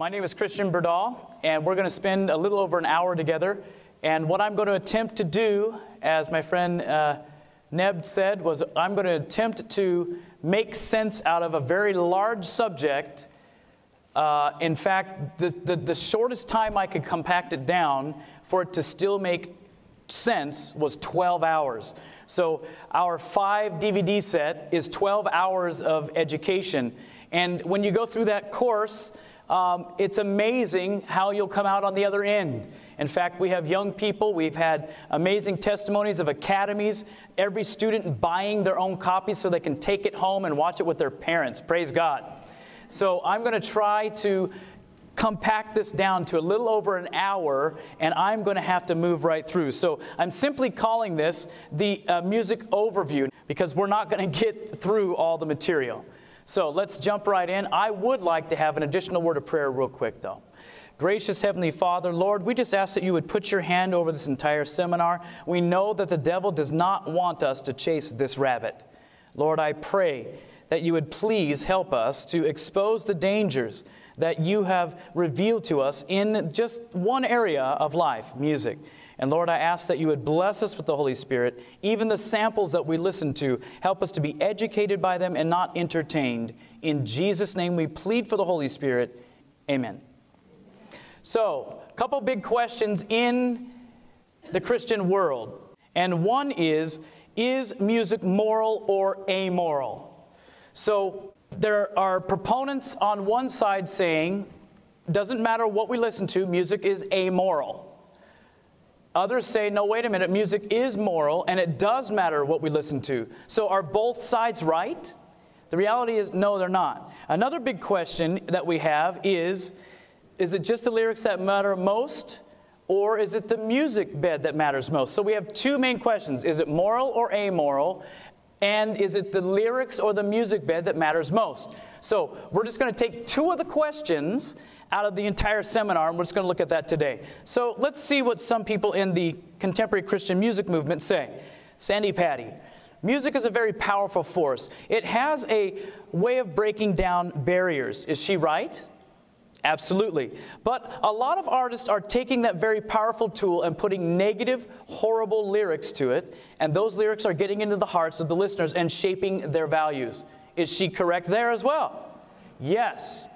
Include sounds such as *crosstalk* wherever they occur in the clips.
My name is Christian Berdahl, and we're going to spend a little over an hour together. And what I'm going to attempt to do, as my friend uh, Neb said, was I'm going to attempt to make sense out of a very large subject. Uh, in fact, the, the, the shortest time I could compact it down for it to still make sense was 12 hours. So, our five DVD set is 12 hours of education. And when you go through that course, um, it's amazing how you'll come out on the other end. In fact, we have young people, we've had amazing testimonies of academies, every student buying their own copy so they can take it home and watch it with their parents. Praise God. So I'm going to try to compact this down to a little over an hour, and I'm going to have to move right through. So I'm simply calling this the uh, music overview because we're not going *laughs* to get through all the material. So let's jump right in. I would like to have an additional word of prayer, real quick, though. Gracious Heavenly Father, Lord, we just ask that you would put your hand over this entire seminar. We know that the devil does not want us to chase this rabbit. Lord, I pray that you would please help us to expose the dangers that you have revealed to us in just one area of life music. And Lord, I ask that you would bless us with the Holy Spirit. Even the samples that we listen to, help us to be educated by them and not entertained. In Jesus' name, we plead for the Holy Spirit. Amen. So, a couple big questions in the Christian world. And one is Is music moral or amoral? So, there are proponents on one side saying, doesn't matter what we listen to, music is amoral. Others say, no, wait a minute, music is moral and it does matter what we listen to. So are both sides right? The reality is, no, they're not. Another big question that we have is is it just the lyrics that matter most? Or is it the music bed that matters most? So we have two main questions Is it moral or amoral? And is it the lyrics or the music bed that matters most? So we're just going to take two of the questions out of the entire seminar, and we're just going to look at that today. So let's see what some people in the contemporary Christian music movement say. Sandi Patty. Music is a very powerful force. It has a way of breaking down barriers. Is she right? Absolutely. But a lot of artists are taking that very powerful tool and putting negative, horrible lyrics to it, and those lyrics are getting into the hearts of the listeners and shaping their values. Is she correct there as well? Yes.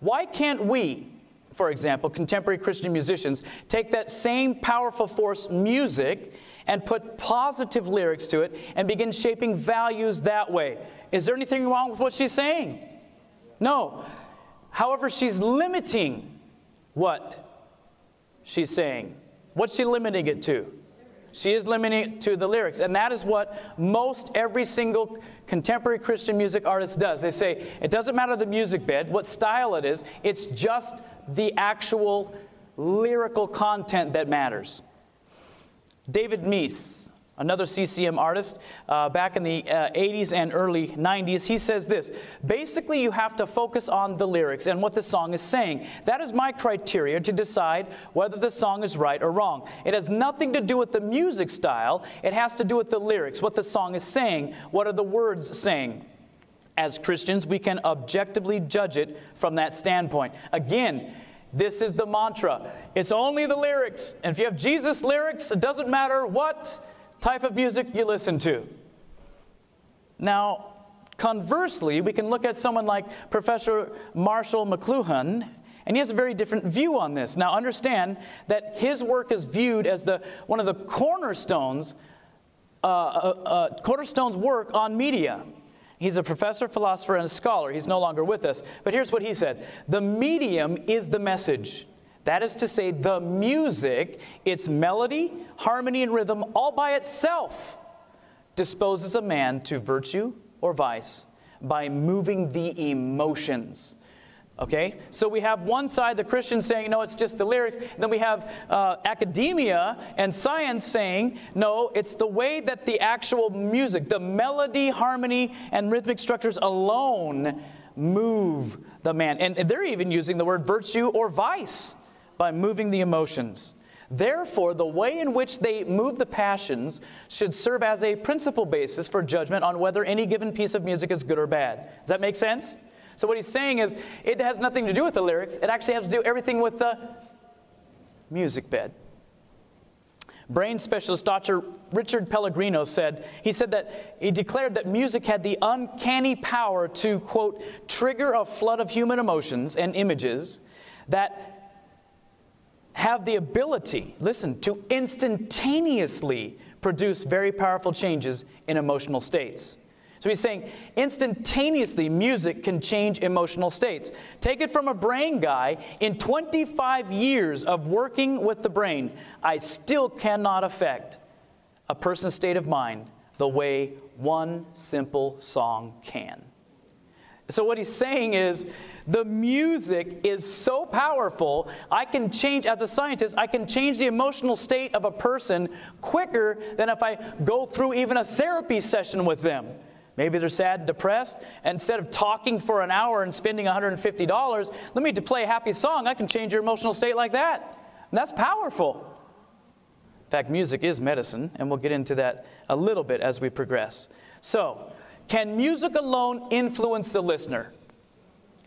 Why can't we, for example, contemporary Christian musicians, take that same powerful force, music, and put positive lyrics to it and begin shaping values that way? Is there anything wrong with what she's saying? No. However, she's limiting what she's saying. What's she limiting it to? She is limiting it to the lyrics. And that is what most every single contemporary Christian music artist does. They say, it doesn't matter the music bed, what style it is, it's just the actual lyrical content that matters. David Meece, another CCM artist, uh, back in the uh, 80s and early 90s, he says this Basically, you have to focus on the lyrics and what the song is saying. That is my criteria to decide whether the song is right or wrong. It has nothing to do with the music style, it has to do with the lyrics, what the song is saying, what are the words saying. As Christians, we can objectively judge it from that standpoint. Again, this is the mantra. It's only the lyrics. And if you have Jesus lyrics, it doesn't matter what type of music you listen to. Now, conversely, we can look at someone like Professor Marshall McLuhan, and he has a very different view on this. Now, understand that his work is viewed as the, one of the cornerstones, uh, uh, uh, cornerstones work on media. He's a professor, philosopher, and a scholar. He's no longer with us. But here's what he said The medium is the message. That is to say, the music, its melody, harmony, and rhythm, all by itself, disposes a man to virtue or vice by moving the emotions. Okay? So we have one side, the Christians saying, no, it's just the lyrics. Then we have uh, academia and science saying, no, it's the way that the actual music, the melody, harmony, and rhythmic structures alone move the man. And they're even using the word virtue or vice by moving the emotions. Therefore, the way in which they move the passions should serve as a principal basis for judgment on whether any given piece of music is good or bad. Does that make sense? So what he's saying is it has nothing to do with the lyrics. It actually has to do everything with the music bed. Brain specialist Dr. Richard Pellegrino said, he said that he declared that music had the uncanny power to, quote, trigger a flood of human emotions and images that have the ability, listen, to instantaneously produce very powerful changes in emotional states. So he's saying instantaneously music can change emotional states. Take it from a brain guy. In 25 years of working with the brain, I still cannot affect a person's state of mind the way one simple song can. So what he's saying is the music is so powerful, I can change, as a scientist, I can change the emotional state of a person quicker than if I go through even a therapy session with them. Maybe they're sad and depressed. Instead of talking for an hour and spending $150, let me play a happy song. I can change your emotional state like that. And that's powerful. In fact, music is medicine, and we'll get into that a little bit as we progress. So, can music alone influence the listener?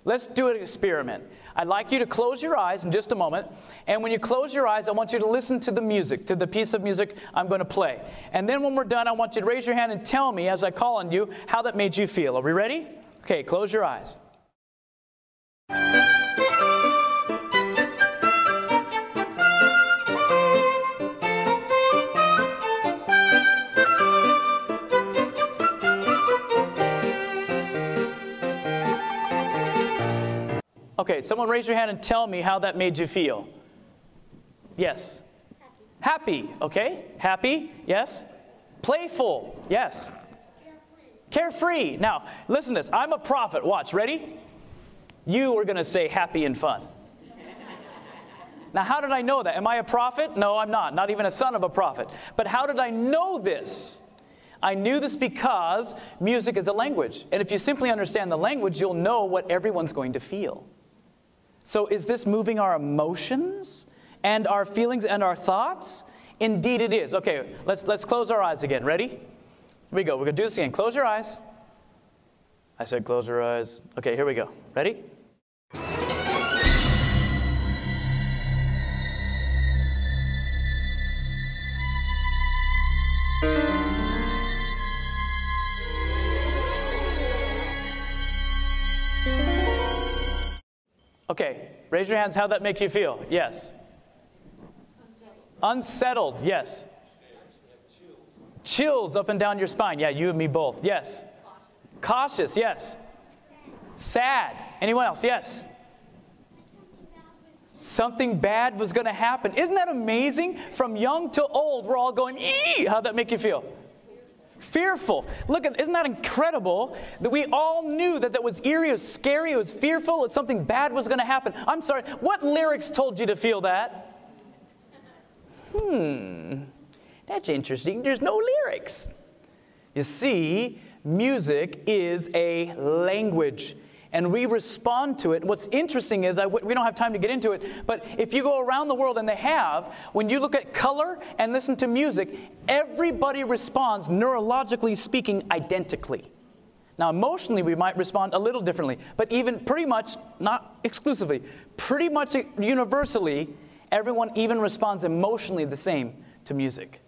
Let's do an experiment. I'd like you to close your eyes in just a moment. And when you close your eyes, I want you to listen to the music, to the piece of music I'm going to play. And then when we're done, I want you to raise your hand and tell me as I call on you how that made you feel. Are we ready? Okay, close your eyes. Okay, someone raise your hand and tell me how that made you feel. Yes. Happy, Happy okay? Happy, yes. Playful, yes. Carefree. Carefree. Now, listen to this. I'm a prophet. Watch, ready? You are going to say happy and fun. now, how did I know that? Am I a prophet? No, I'm not. Not even a son of a prophet. But how did I know this? I knew this because music is a language. And if you simply understand the language, you'll know what everyone's going to feel. So, is this moving our emotions and our feelings and our thoughts? Indeed, it is. Okay, let's, let's close our eyes again. Ready? Here we go. We're going to do this again. Close your eyes. I said close your eyes. Okay, here we go. Ready? Raise your hands. How'd that make you feel? Yes. Unsettled. Unsettled, yes. Chills up and down your spine. Yeah, you and me both. Yes. Cautious, yes. Sad. Anyone else? Yes. Something bad was going to happen. Isn't that amazing? From young to old, we're all going, ee! How'd that make you feel? Fearful. Look at, isn't that incredible that we all knew that that was eerie, it was scary, it was fearful, that something bad was going to happen. I'm sorry, what lyrics told you to feel that? Hmm, that's interesting. There's no lyrics. You see, music is a language and we respond to it. What's interesting is, I, we don't have time to get into it, but if you go around the world, and they have, when you look at color and listen to music, everybody responds, neurologically speaking, identically. Now, emotionally, we might respond a little differently, but even pretty much, not exclusively, pretty much universally, everyone even responds emotionally the same to music.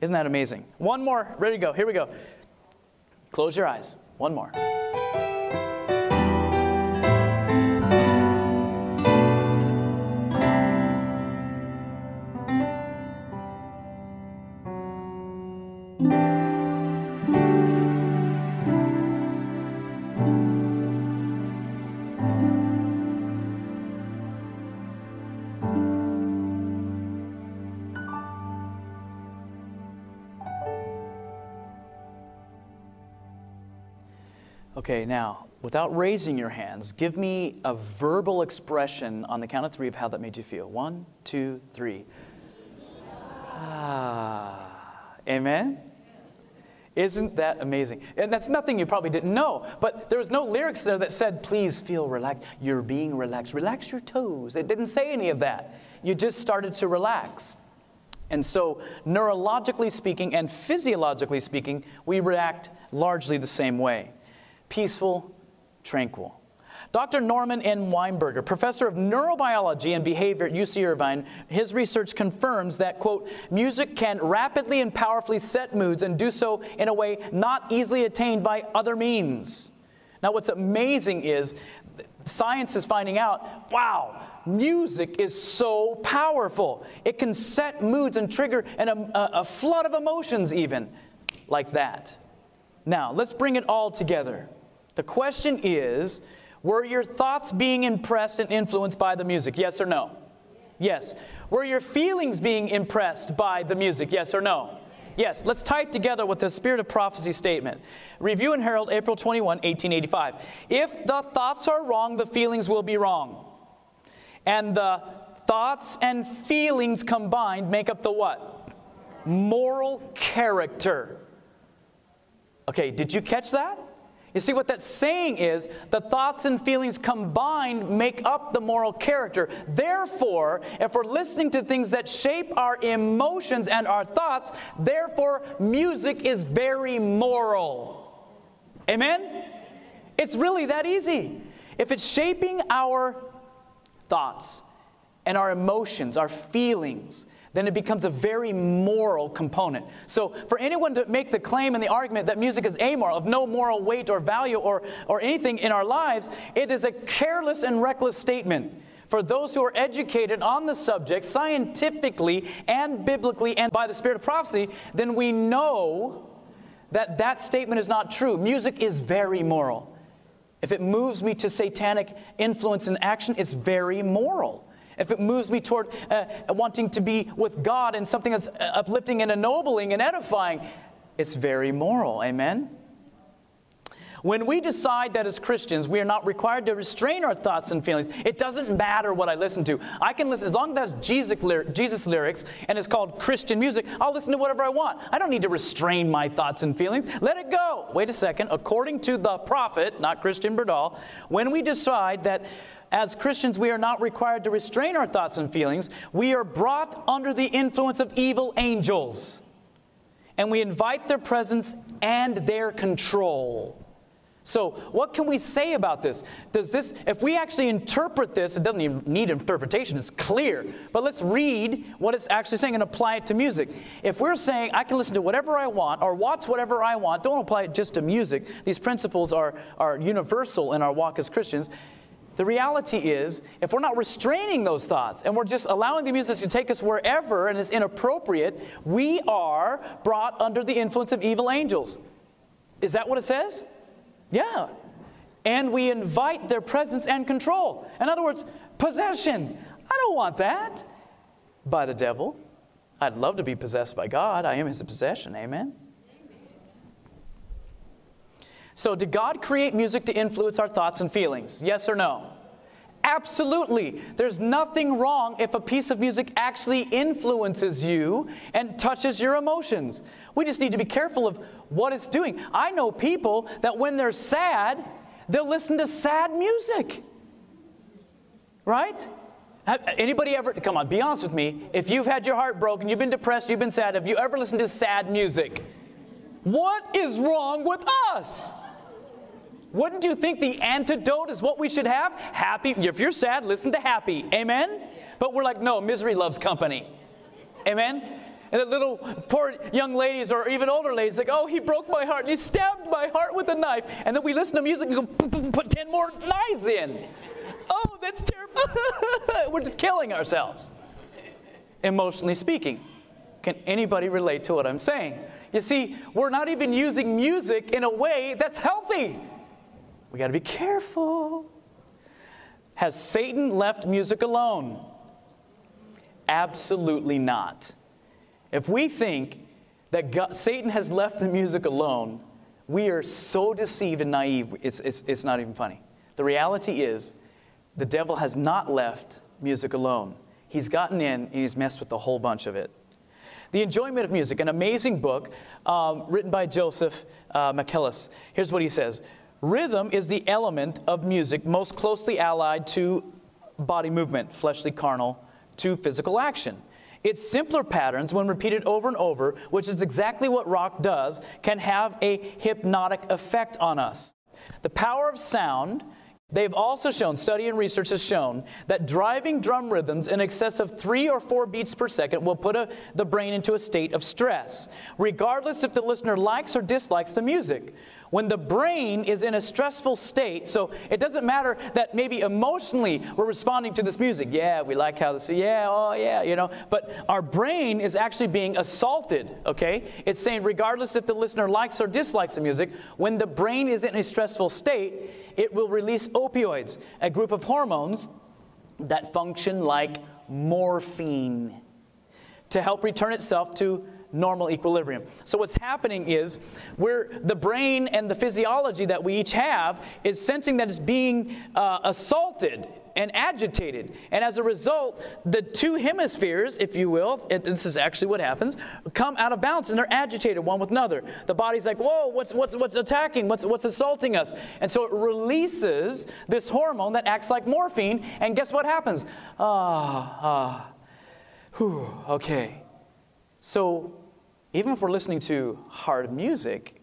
Isn't that amazing? One more, ready to go. Here we go. Close your eyes. One more. Okay, now, without raising your hands, give me a verbal expression on the count of three of how that made you feel. One, two, three. Ah. Amen? Isn't that amazing? And that's nothing you probably didn't know, but there was no lyrics there that said, please feel relaxed. You're being relaxed. Relax your toes. It didn't say any of that. You just started to relax. And so, neurologically speaking and physiologically speaking, we react largely the same way peaceful, tranquil. Dr. Norman N. Weinberger, professor of neurobiology and behavior at UC Irvine, his research confirms that, quote, music can rapidly and powerfully set moods and do so in a way not easily attained by other means. Now, what's amazing is science is finding out wow, music is so powerful. It can set moods and trigger an, a, a flood of emotions, even like that. Now, let's bring it all together. The question is were your thoughts being impressed and influenced by the music? Yes or no? Yes. Were your feelings being impressed by the music? Yes or no? Yes. Let's type together with the Spirit of Prophecy statement. Review and Herald, April 21, 1885. If the thoughts are wrong, the feelings will be wrong. And the thoughts and feelings combined make up the what? Moral character. Okay, did you catch that? You see, what that's saying is the thoughts and feelings combined make up the moral character. Therefore, if we're listening to things that shape our emotions and our thoughts, therefore, music is very moral. Amen? It's really that easy. If it's shaping our thoughts and our emotions, our feelings, then it becomes a very moral component. So, for anyone to make the claim and the argument that music is amoral, of no moral weight or value or, or anything in our lives, it is a careless and reckless statement. For those who are educated on the subject scientifically and biblically and by the spirit of prophecy, then we know that that statement is not true. Music is very moral. If it moves me to satanic influence and action, it's very moral if it moves me toward uh, wanting to be with God and something that's uh, uplifting and ennobling and edifying, it's very moral. Amen? When we decide that as Christians we are not required to restrain our thoughts and feelings, it doesn't matter what I listen to. I can listen, as long as that's Jesus, Jesus lyrics and it's called Christian music, I'll listen to whatever I want. I don't need to restrain my thoughts and feelings. Let it go. Wait a second. According to the prophet, not Christian Berdahl, when we decide that as Christians, we are not required to restrain our thoughts and feelings. We are brought under the influence of evil angels. And we invite their presence and their control. So, what can we say about this? Does this, if we actually interpret this, it doesn't even need interpretation, it's clear. But let's read what it's actually saying and apply it to music. If we're saying, I can listen to whatever I want or watch whatever I want, don't apply it just to music. These principles are, are universal in our walk as Christians. The reality is, if we're not restraining those thoughts and we're just allowing the music to take us wherever and it's inappropriate, we are brought under the influence of evil angels. Is that what it says? Yeah. And we invite their presence and control. In other words, possession. I don't want that by the devil. I'd love to be possessed by God. I am his possession. Amen. So, did God create music to influence our thoughts and feelings? Yes or no? Absolutely. There's nothing wrong if a piece of music actually influences you and touches your emotions. We just need to be careful of what it's doing. I know people that when they're sad, they'll listen to sad music. Right? Anybody ever, come on, be honest with me. If you've had your heart broken, you've been depressed, you've been sad, have you ever listened to sad music? What is wrong with us? Wouldn't you think the antidote is what we should have? Happy. If you're sad, listen to happy. Amen? But we're like, no, misery loves company. Amen? And the little poor young ladies or even older ladies like, oh, he broke my heart and he stabbed my heart with a knife. And then we listen to music and go, put 10 more knives in. Oh, that's terrible. *laughs* we're just killing ourselves, emotionally speaking. Can anybody relate to what I'm saying? You see, we're not even using music in a way that's healthy. We got to be careful. Has Satan left music alone? Absolutely not. If we think that God, Satan has left the music alone, we are so deceived and naive, it's, it's, it's not even funny. The reality is, the devil has not left music alone. He's gotten in and he's messed with a whole bunch of it. The Enjoyment of Music, an amazing book um, written by Joseph uh, Machlis. Here's what he says Rhythm is the element of music most closely allied to body movement, fleshly, carnal, to physical action. Its simpler patterns, when repeated over and over, which is exactly what rock does, can have a hypnotic effect on us. The power of sound They've also shown, study and research has shown, that driving drum rhythms in excess of three or four beats per second will put a, the brain into a state of stress, regardless if the listener likes or dislikes the music. When the brain is in a stressful state, so it doesn't matter that maybe emotionally we're responding to this music. Yeah, we like how this, yeah, oh yeah, you know, but our brain is actually being assaulted, okay? It's saying, regardless if the listener likes or dislikes the music, when the brain is in a stressful state, it will release opioids, a group of hormones that function like morphine to help return itself to normal equilibrium. So what's happening is where the brain and the physiology that we each have is sensing that it's being uh, assaulted and agitated. And as a result, the two hemispheres, if you will, it, this is actually what happens, come out of balance and they're agitated one with another. The body's like, whoa, what's, what's, what's attacking? What's, what's assaulting us? And so it releases this hormone that acts like morphine. And guess what happens? Ah, ah, okay. So even if we're listening to hard music,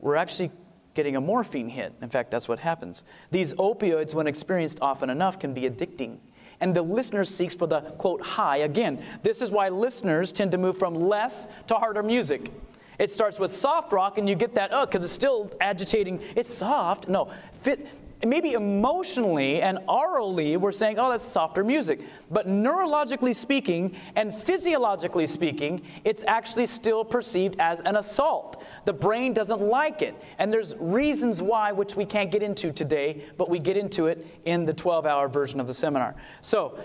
we're actually getting a morphine hit. In fact, that's what happens. These opioids, when experienced often enough, can be addicting. And the listener seeks for the quote high again. This is why listeners tend to move from less to harder music. It starts with soft rock, and you get that, oh, because it's still agitating. It's soft. No, fit, maybe emotionally and orally we're saying, oh, that's softer music. But neurologically speaking and physiologically speaking, it's actually still perceived as an assault. The brain doesn't like it. And there's reasons why, which we can't get into today, but we get into it in the 12 hour version of the seminar. So,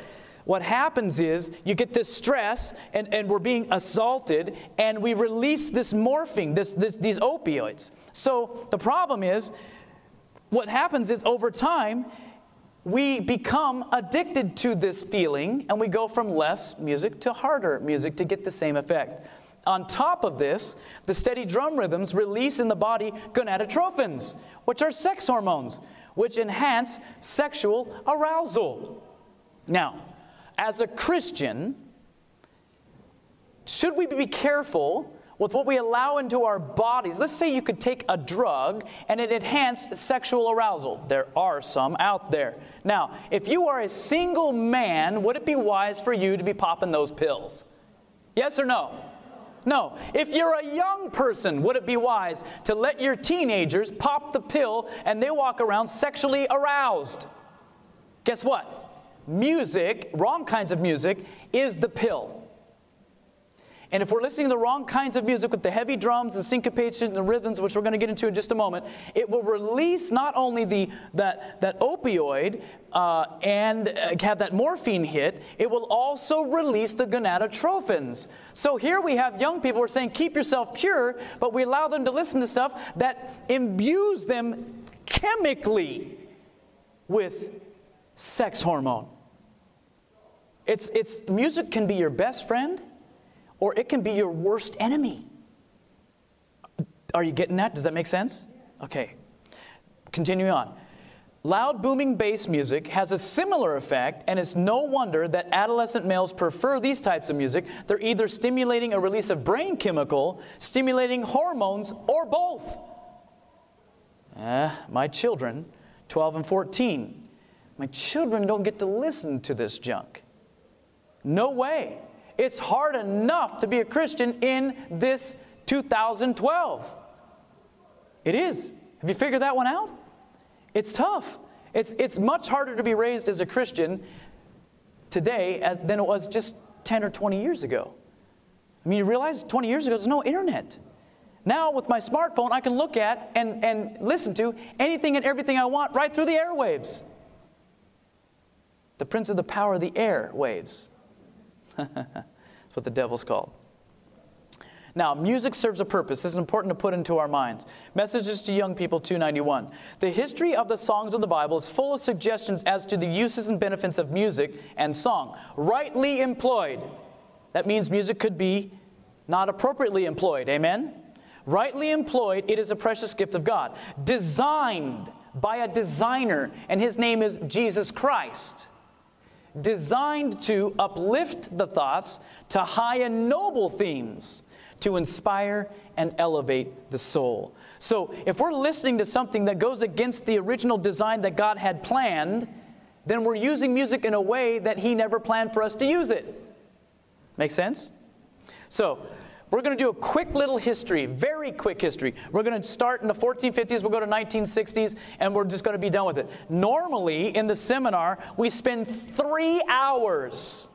what happens is you get this stress and, and we're being assaulted and we release this morphine, this, this, these opioids. So the problem is what happens is over time, we become addicted to this feeling and we go from less music to harder music to get the same effect. On top of this, the steady drum rhythms release in the body gonadotrophins, which are sex hormones, which enhance sexual arousal. Now, as a Christian, should we be careful with what we allow into our bodies. Let's say you could take a drug and it enhanced sexual arousal. There are some out there. Now, if you are a single man, would it be wise for you to be popping those pills? Yes or no? No. If you're a young person, would it be wise to let your teenagers pop the pill and they walk around sexually aroused? Guess what? Music, wrong kinds of music, is the pill. And if we're listening to the wrong kinds of music with the heavy drums and syncopations and the rhythms, which we're going to get into in just a moment, it will release not only the, that, that opioid uh, and uh, have that morphine hit, it will also release the gonadotrophins. So here we have young people who are saying, keep yourself pure, but we allow them to listen to stuff that imbues them chemically with sex hormone. It's, it's, music can be your best friend or it can be your worst enemy. Are you getting that? Does that make sense? Okay. Continuing on. Loud booming bass music has a similar effect, and it's no wonder that adolescent males prefer these types of music. They're either stimulating a release of brain chemical, stimulating hormones, or both. Eh, my children, 12 and 14, my children don't get to listen to this junk. No way. It's hard enough to be a Christian in this 2012. It is. Have you figured that one out? It's tough. It's, it's much harder to be raised as a Christian today than it was just 10 or 20 years ago. I mean, you realize 20 years ago, there's no internet. Now, with my smartphone, I can look at and, and listen to anything and everything I want right through the airwaves. The prince of the power of the air waves. That's what the devil's called. Now, music serves a purpose. This is important to put into our minds. Messages to Young People 291. The history of the songs of the Bible is full of suggestions as to the uses and benefits of music and song. Rightly employed. That means music could be not appropriately employed. Amen? Rightly employed, it is a precious gift of God. Designed by a designer, and his name is Jesus Christ designed to uplift the thoughts to high and noble themes, to inspire and elevate the soul. So, if we're listening to something that goes against the original design that God had planned, then we're using music in a way that He never planned for us to use it. Make sense? So, we're going to do a quick little history, very quick history. We're going to start in the 1450s, we'll go to 1960s, and we're just going to be done with it. Normally, in the seminar, we spend three hours.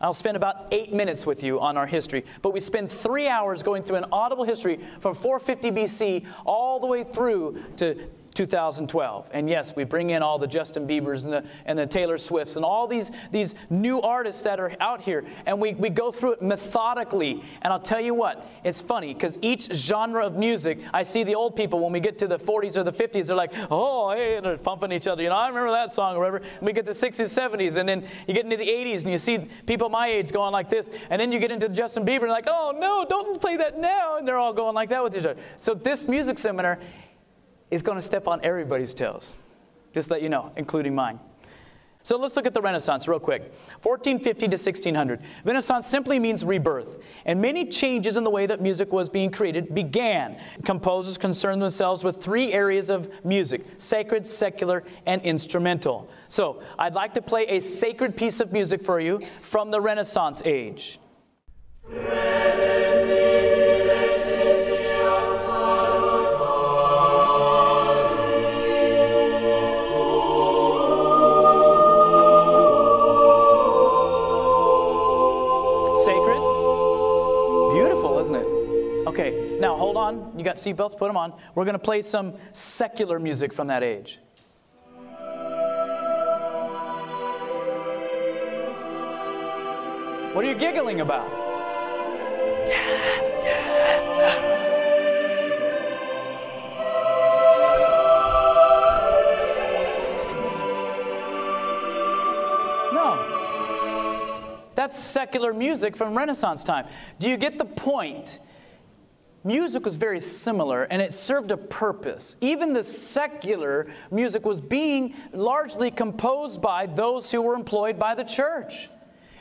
I'll spend about eight minutes with you on our history, but we spend three hours going through an audible history from 450 BC all the way through to 2012. And yes, we bring in all the Justin Biebers and the, and the Taylor Swifts and all these, these new artists that are out here. And we, we go through it methodically. And I'll tell you what, it's funny because each genre of music, I see the old people when we get to the 40s or the 50s, they're like, oh, hey, and they're pumping each other. You know, I remember that song or whatever. And we get to 60s, 70s, and then you get into the 80s and you see people my age going like this. And then you get into Justin Bieber and like, oh, no, don't play that now. And they're all going like that with each other. So this music seminar is going to step on everybody's toes. Just let you know, including mine. So let's look at the Renaissance real quick. 1450 to 1600. Renaissance simply means rebirth, and many changes in the way that music was being created began. Composers concerned themselves with three areas of music sacred, secular, and instrumental. So I'd like to play a sacred piece of music for you from the Renaissance age. On. You got seatbelts? Put them on. We're going to play some secular music from that age. What are you giggling about? No. That's secular music from Renaissance time. Do you get the point? Music was very similar and it served a purpose. Even the secular music was being largely composed by those who were employed by the church.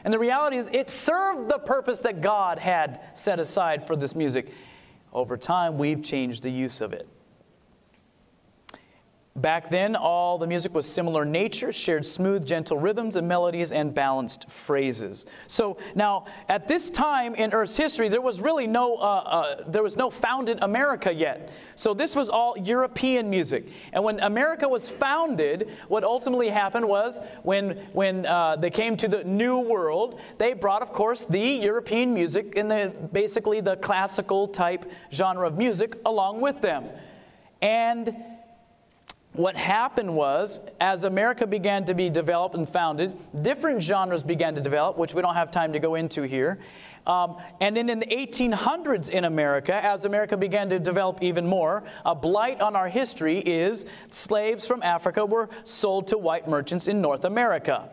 And the reality is, it served the purpose that God had set aside for this music. Over time, we've changed the use of it. Back then, all the music was similar nature, shared smooth, gentle rhythms and melodies, and balanced phrases. So now, at this time in Earth's history, there was really no, uh, uh, there was no founded America yet. So this was all European music. And when America was founded, what ultimately happened was when, when uh, they came to the New World, they brought, of course, the European music and the, basically the classical type genre of music along with them. And what happened was, as America began to be developed and founded, different genres began to develop, which we don't have time to go into here. Um, and then in the 1800s in America, as America began to develop even more, a blight on our history is slaves from Africa were sold to white merchants in North America.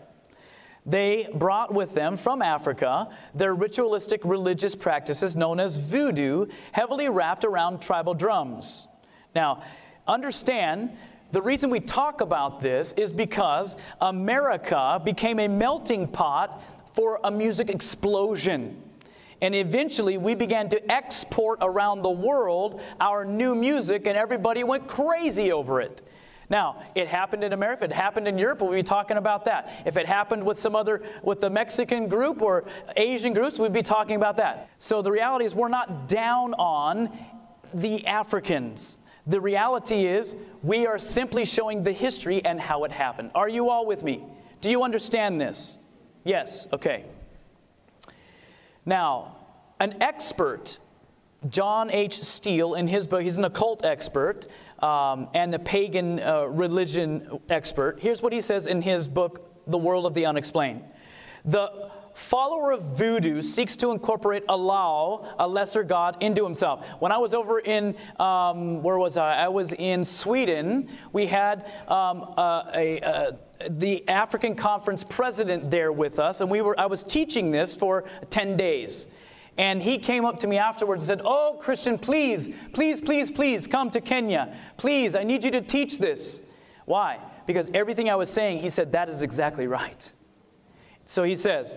They brought with them from Africa their ritualistic religious practices known as voodoo, heavily wrapped around tribal drums. Now, understand the reason we talk about this is because America became a melting pot for a music explosion. And eventually we began to export around the world our new music, and everybody went crazy over it. Now, it happened in America. If it happened in Europe, we'll be talking about that. If it happened with some other, with the Mexican group or Asian groups, we'd be talking about that. So the reality is, we're not down on the Africans. The reality is, we are simply showing the history and how it happened. Are you all with me? Do you understand this? Yes, okay. Now, an expert, John H. Steele, in his book, he's an occult expert um, and a pagan uh, religion expert. Here's what he says in his book, The World of the Unexplained. The follower of voodoo seeks to incorporate Allah, a lesser god, into himself. When I was over in, um, where was I? I was in Sweden. We had um, a, uh, the African conference president there with us, and we were, I was teaching this for 10 days. And he came up to me afterwards and said, Oh, Christian, please, please, please, please come to Kenya. Please, I need you to teach this. Why? Because everything I was saying, he said, That is exactly right. So he says,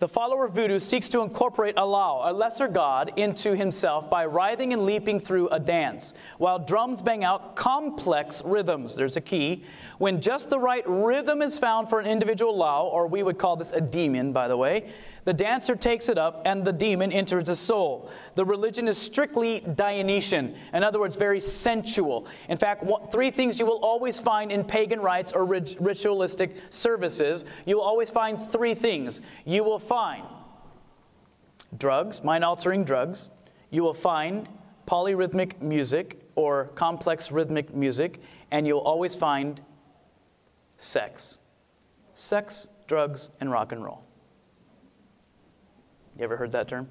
The follower of voodoo seeks to incorporate Allah, a lesser god, into himself by writhing and leaping through a dance, while drums bang out complex rhythms. There's a key. When just the right rhythm is found for an individual loa, or we would call this a demon, by the way, the dancer takes it up and the demon enters the soul. The religion is strictly Dionysian, in other words, very sensual. In fact, three things you will always find in pagan rites or ritualistic services. You will always find three things. You will find drugs, mind altering drugs. You will find polyrhythmic music or complex rhythmic music, and you'll always find sex. Sex, drugs, and rock and roll. You ever heard that term?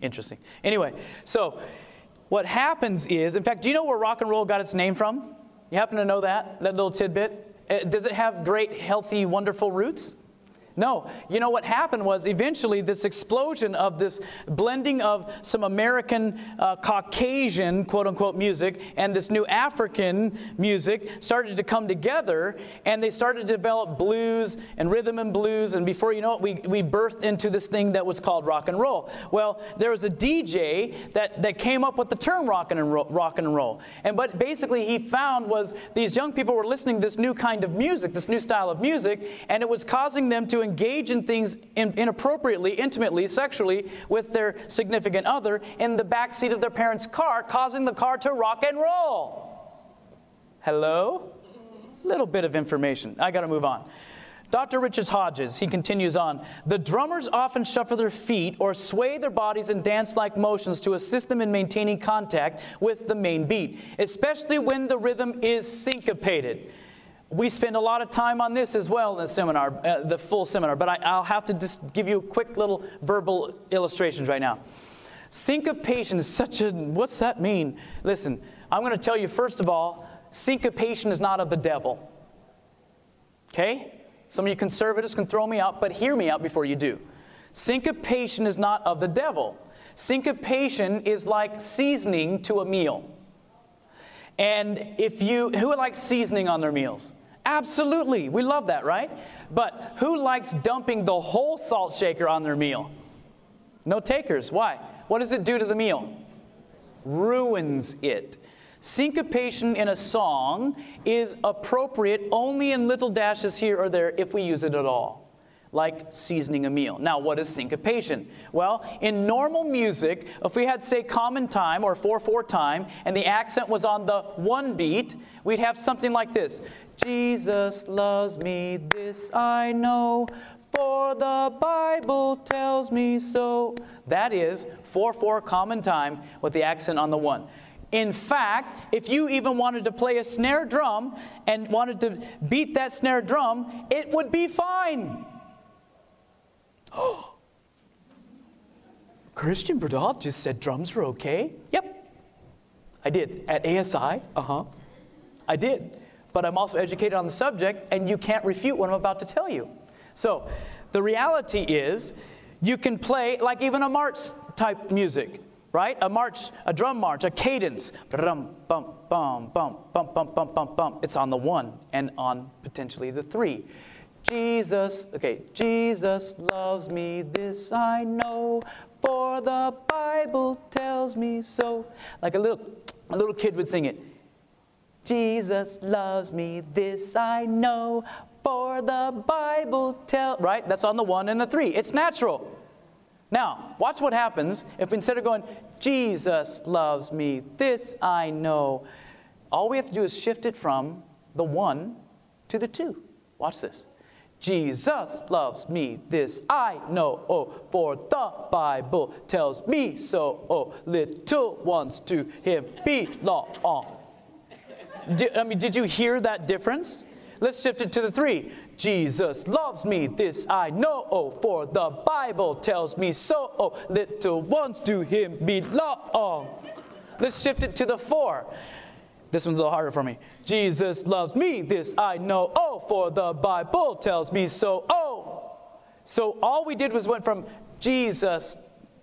Interesting. Anyway, so what happens is, in fact, do you know where rock and roll got its name from? You happen to know that? That little tidbit? Uh, does it have great, healthy, wonderful roots? No. You know what happened was eventually this explosion of this blending of some American uh, Caucasian quote unquote music and this new African music started to come together and they started to develop blues and rhythm and blues. And before you know it, we, we birthed into this thing that was called rock and roll. Well, there was a DJ that, that came up with the term rock and, roll, rock and roll. And what basically he found was these young people were listening to this new kind of music, this new style of music, and it was causing them to engage in things inappropriately, intimately, sexually with their significant other in the back seat of their parents' car, causing the car to rock and roll. Hello? Little bit of information. I got to move on. Dr. Richard Hodges, he continues on. The drummers often shuffle their feet or sway their bodies in dance like motions to assist them in maintaining contact with the main beat, especially when the rhythm is syncopated. We spend a lot of time on this as well in the seminar, uh, the full seminar, but I, will have to just give you a quick little verbal illustrations right now. Syncopation is such a, what's that mean? Listen, I'm going to tell you first of all, syncopation is not of the devil. Okay? Some of you conservatives can throw me out, but hear me out before you do. Syncopation is not of the devil. Syncopation is like seasoning to a meal. And if you, who likes seasoning on their meals? Absolutely. We love that, right? But who likes dumping the whole salt shaker on their meal? No takers. Why? What does it do to the meal? Ruins it. Syncopation in a song is appropriate only in little dashes here or there if we use it at all like seasoning a meal. Now, what is syncopation? Well, in normal music, if we had, say, common time or 4 4 time, and the accent was on the one beat, we'd have something like this Jesus loves me, this I know, for the Bible tells me so. That is 4 4 common time with the accent on the one. In fact, if you even wanted to play a snare drum and wanted to beat that snare drum, it would be fine. *gasps* Christian Berdahl just said drums are okay? Yep. I did. At ASI, uh huh. I did. But I'm also educated on the subject, and you can't refute what I'm about to tell you. So, the reality is, you can play like even a march type music, right? A march, a drum march, a cadence. Bum, bum, bum, bum, bum, bum, bum, bum, bum. It's on the one and on potentially the three. Jesus, okay, Jesus loves me, this I know, for the Bible tells me so. Like a little, a little kid would sing it. Jesus loves me, this I know, for the Bible tells, right? That's on the one and the three. It's natural. Now, watch what happens if instead of going, Jesus loves me, this I know, all we have to do is shift it from the one to the two. Watch this. Jesus loves me, this I know. Oh, for the Bible tells me so. Oh, little ones to him belong. Did, I mean, did you hear that difference? Let's shift it to the three. Jesus loves me, this I know. Oh, for the Bible tells me so. Oh, little ones to him belong. Let's shift it to the four. This one's a little harder for me. Jesus loves me, this I know. Oh, for the Bible tells me so. Oh. So all we did was went from Jesus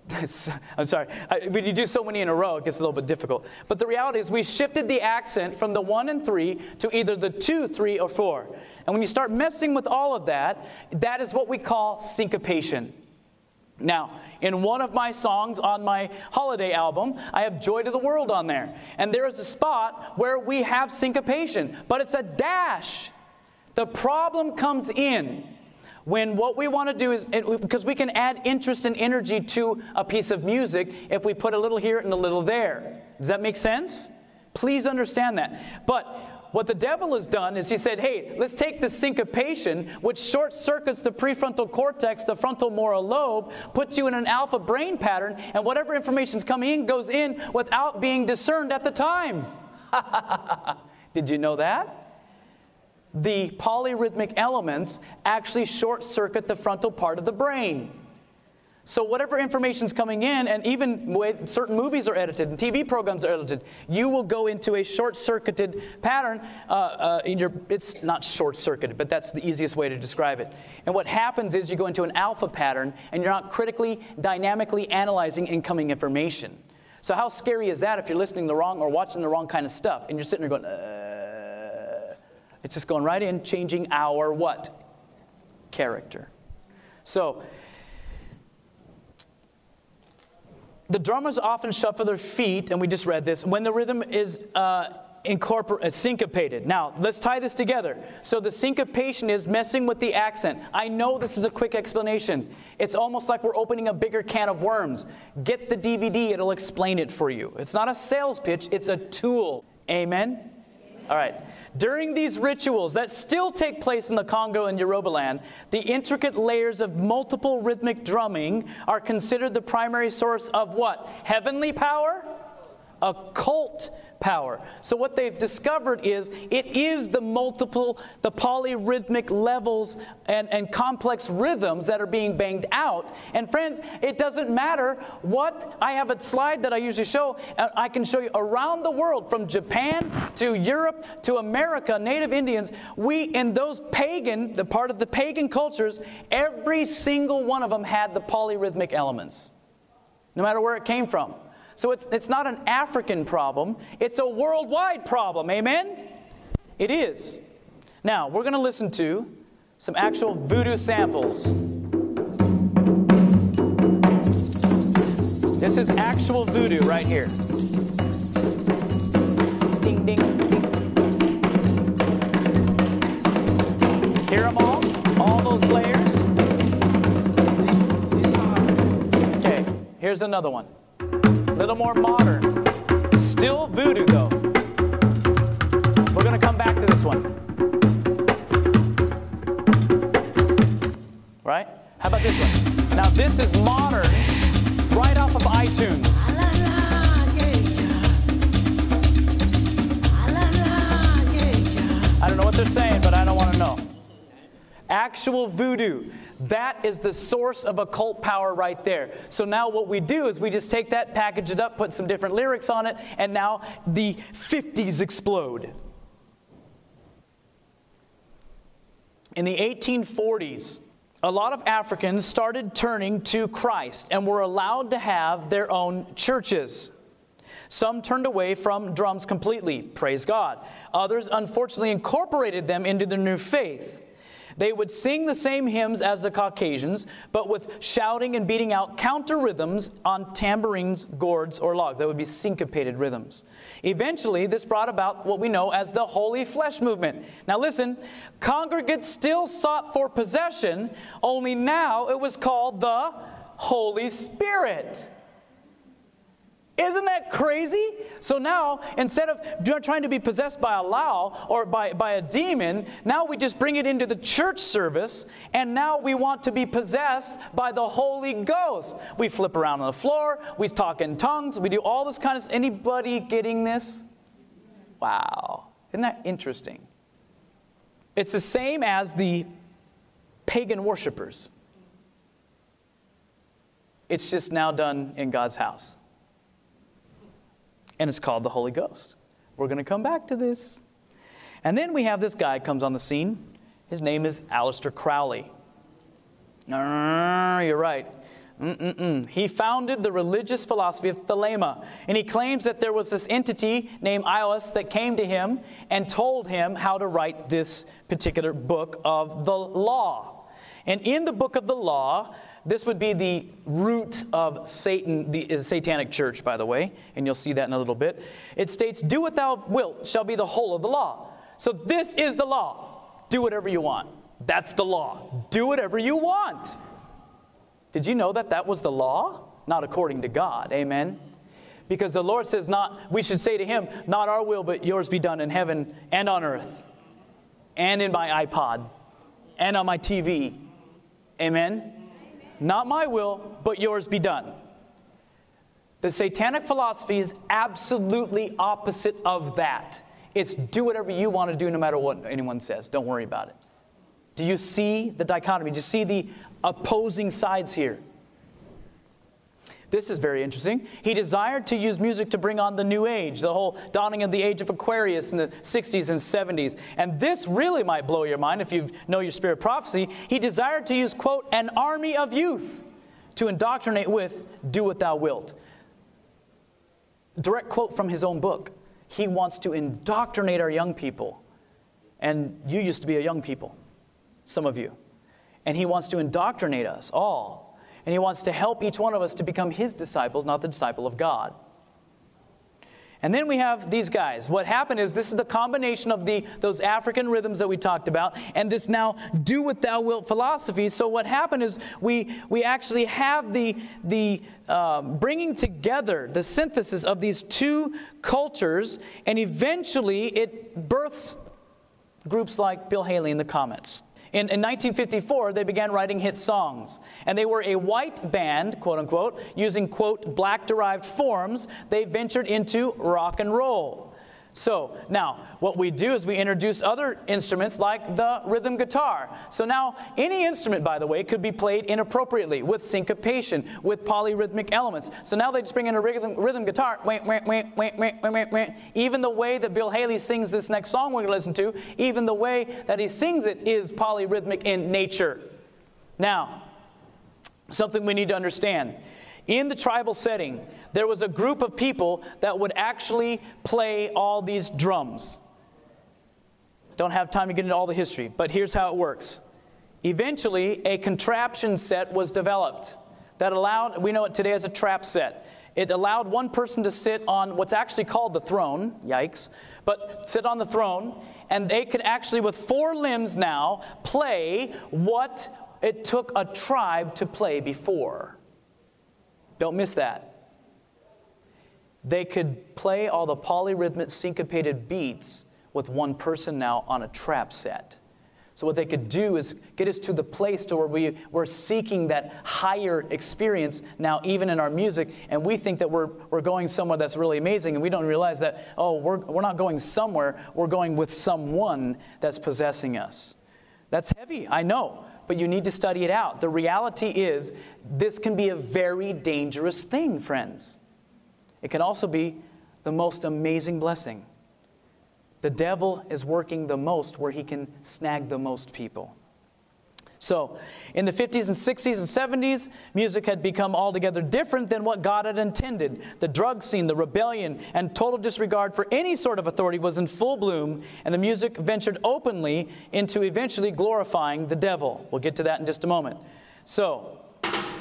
*laughs* I'm sorry. When you do so many in a row, it gets a little bit difficult. But the reality is, we shifted the accent from the one and three to either the two, three, or four. And when you start messing with all of that, that is what we call syncopation. Now, in one of my songs on my holiday album, I have Joy to the World on there. And there is a spot where we have syncopation, but it's a dash. The problem comes in when what we want to do is, because we can add interest and energy to a piece of music if we put a little here and a little there. Does that make sense? Please understand that. But what the devil has done is he said, hey, let's take the syncopation, which short circuits the prefrontal cortex, the frontal moral lobe, puts you in an alpha brain pattern, and whatever information's coming in goes in without being discerned at the time. *laughs* Did you know that? The polyrhythmic elements actually short circuit the frontal part of the brain. So whatever information is coming in, and even when certain movies are edited and TV programs are edited, you will go into a short-circuited pattern. Uh, uh, your, it's not short-circuited, but that's the easiest way to describe it. And what happens is you go into an alpha pattern, and you're not critically, dynamically analyzing incoming information. So how scary is that if you're listening the wrong or watching the wrong kind of stuff, and you're sitting there going, uh, it's just going right in, changing our what? Character. So the drummers often shuffle their feet, and we just read this, when the rhythm is uh, incorpor- uh, syncopated. Now, let's tie this together. So, the syncopation is messing with the accent. I know this is a quick explanation. It's almost like we're opening a bigger can of worms. Get the DVD, it'll explain it for you. It's not a sales pitch, it's a tool. Amen? Amen. All right. During these rituals that still take place in the Congo and Yorubaland, the intricate layers of multiple rhythmic drumming are considered the primary source of what? Heavenly power? Occult power. So what they've discovered is it is the multiple, the polyrhythmic levels and, and complex rhythms that are being banged out. And friends, it doesn't matter what, I have a slide that I usually show, I can show you around the world, from Japan to Europe to America, native Indians, we, in those pagan, the part of the pagan cultures, every single one of them had the polyrhythmic elements, no matter where it came from. So it's, it's not an African problem, it's a worldwide problem. Amen? It is. Now, we're going to listen to some actual voodoo samples. This is actual voodoo right here. Ding, ding. Hear them all? All those layers? Okay, here's another one little more modern. Still voodoo, though. We're to come back to this one. Right? How about this one? Now, this is modern, right off of iTunes. I don't know what they're saying, but I don't want to know. Actual voodoo. That is the source of occult power right there. So now what we do is we just take that, package it up, put some different lyrics on it, and now the 50s explode. In the 1840s, a lot of Africans started turning to Christ and were allowed to have their own churches. Some turned away from drums completely, praise God. Others, unfortunately, incorporated them into their new faith. They would sing the same hymns as the Caucasians, but with shouting and beating out counter rhythms on tambourines, gourds, or logs. That would be syncopated rhythms. Eventually, this brought about what we know as the Holy Flesh movement. Now, listen, congregants still sought for possession, only now it was called the Holy Spirit. Isn't that crazy? So now, instead of trying to be possessed by a loa or by, by a demon, now we just bring it into the church service, and now we want to be possessed by the Holy Ghost. We flip around on the floor, we talk in tongues, we do all this kind of Anybody getting this? Wow. Isn't that interesting? It's the same as the pagan worshipers. It's just now done in God's house and it's called the Holy Ghost. We're going to come back to this. And then we have this guy comes on the scene. His name is Aleister Crowley. Uh, you're right. Mm-mm-mm. He founded the religious philosophy of Thelema, and he claims that there was this entity named Aiwass that came to him and told him how to write this particular book of the law. And in the book of the law, this would be the root of Satan, the uh, satanic church, by the way, and you'll see that in a little bit. It states, Do what thou wilt shall be the whole of the law. So this is the law. Do whatever you want. That's the law. Do whatever you want. Did you know that that was the law? Not according to God. Amen. Because the Lord says not we should say to him, not our will but yours be done in heaven and on earth and in my iPod and on my TV. Amen. Not my will but yours be done. The satanic philosophy is absolutely opposite of that. It's do whatever you want to do no matter what anyone says. Don't worry about it. Do you see the dichotomy? Do you see the opposing sides here. This is very interesting. He desired to use music to bring on the new age, the whole dawning of the age of Aquarius in the 60s and 70s. And this really might blow your mind if you know your spirit prophecy. He desired to use, quote, an army of youth to indoctrinate with, do what thou wilt. Direct quote from his own book. He wants to indoctrinate our young people. And you used to be a young people, some of you. And He wants to indoctrinate us all. And He wants to help each one of us to become His disciples, not the disciple of God. And then we have these guys. What happened is this is the combination of the, those African rhythms that we talked about and this now do what thou wilt philosophy. So what happened is we, we actually have the, the uh, bringing together, the synthesis of these two cultures, and eventually it births groups like Bill Haley in the Comets. In, in 1954, they began writing hit songs. And they were a white band, quote unquote, using, quote, black derived forms. They ventured into rock and roll. So now what we do is we introduce other instruments like the rhythm guitar. So now any instrument, by the way, could be played inappropriately with syncopation, with polyrhythmic elements. So now they just bring in a rhythm, rhythm guitar. Even the way that Bill Haley sings this next song we're going to listen to, even the way that he sings it is polyrhythmic in nature. Now, something we need to understand. In the tribal setting, there was a group of people that would actually play all these drums. Don't have time to get into all the history, but here's how it works. Eventually, a contraption set was developed that allowed, we know it today as a trap set. It allowed one person to sit on what's actually called the throne, yikes, but sit on the throne, and they could actually, with four limbs now, play what it took a tribe to play before. Don't miss that they could play all the polyrhythmic syncopated beats with one person now on a trap set. So what they could do is get us to the place to where we, we're seeking that higher experience now, even in our music, and we think that we're, we're going somewhere that's really amazing, and we don't realize that, oh, we're, we're not going somewhere, we're going with someone that's possessing us. That's heavy, I know, but you need to study it out. The reality is, this can be a very dangerous thing, friends. It can also be the most amazing blessing. The devil is working the most where he can snag the most people. So, in the 50s and 60s and 70s, music had become altogether different than what God had intended. The drug scene, the rebellion, and total disregard for any sort of authority was in full bloom, and the music ventured openly into eventually glorifying the devil. We'll get to that in just a moment. So,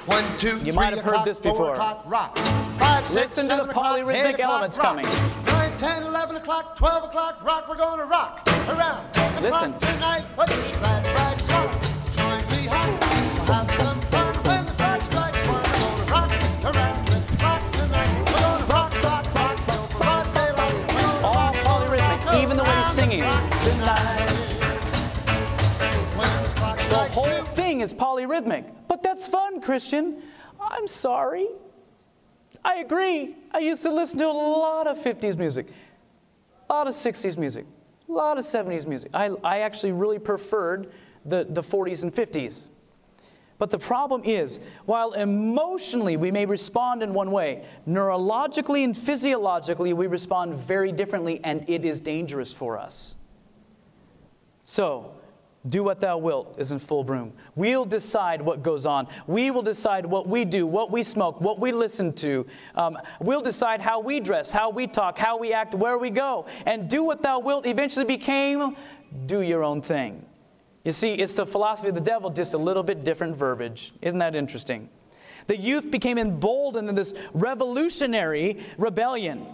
one, two, you might have heard this before. rock. Five, six, Listen to the polyrhythmic elements rock. coming. 9, 10, 11 o'clock, 12 o'clock, rock, we're going to rock around the Listen. clock tonight. Even the way he's singing. The whole thing is polyrhythmic. But that's fun, Christian. I'm sorry. I agree. I used to listen to a lot of 50s music, a lot of 60s music, a lot of 70s music. I, I actually really preferred the, the 40s and 50s. But the problem is, while emotionally we may respond in one way, neurologically and physiologically we respond very differently, and it is dangerous for us. So, Do what thou wilt is in full bloom. We'll decide what goes on. We will decide what we do, what we smoke, what we listen to. Um, we'll decide how we dress, how we talk, how we act, where we go. And do what thou wilt eventually became do your own thing. You see, it's the philosophy of the devil, just a little bit different verbiage. Isn't that interesting? The youth became emboldened in this revolutionary rebellion.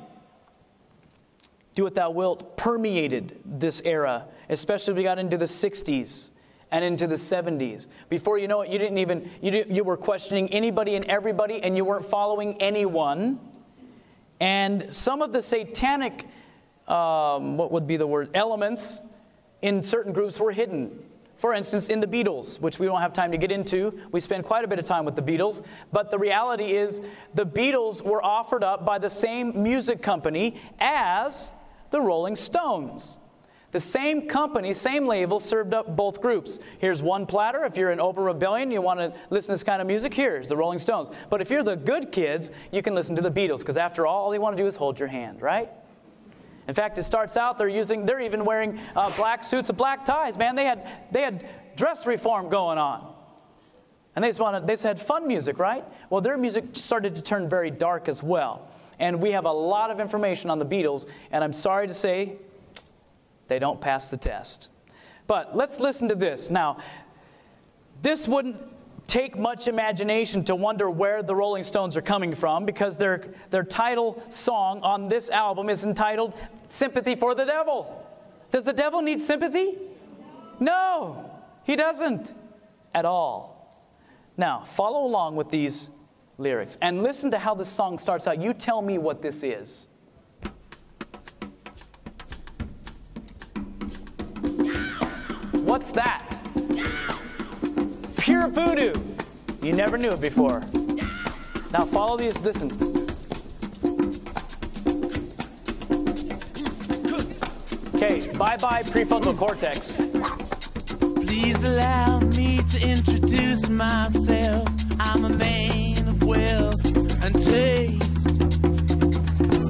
Do what thou wilt permeated this era especially we got into the 60s and into the 70s. Before you know it, you didn't even, you, didn't, you were questioning anybody and everybody, and you weren't following anyone. And some of the satanic, um, what would be the word, elements in certain groups were hidden. For instance, in the Beatles, which we don't have time to get into, we spend quite a bit of time with the Beatles. But the reality is, the Beatles were offered up by the same music company as the Rolling Stones. The same company, same label, served up both groups. Here's one platter. If you're in Open Rebellion, you want to listen to this kind of music, here's the Rolling Stones. But if you're the good kids, you can listen to the Beatles, because after all, all they want to do is hold your hand, right? In fact, it starts out they're using, they're even wearing uh, black suits and black ties. Man, they had, they had dress reform going on. And they just, wanted, they just had fun music, right? Well, their music started to turn very dark as well. And we have a lot of information on the Beatles, and I'm sorry to say, they don't pass the test. But let's listen to this. Now, this wouldn't take much imagination to wonder where the Rolling Stones are coming from because their, their title song on this album is entitled Sympathy for the Devil. Does the devil need sympathy? No, he doesn't at all. Now, follow along with these lyrics and listen to how the song starts out. You tell me what this is. What's that? Pure voodoo. You never knew it before. Now follow these, listen. Okay, bye-bye prefrontal cortex. Please allow me to introduce myself. I'm a man of wealth and taste.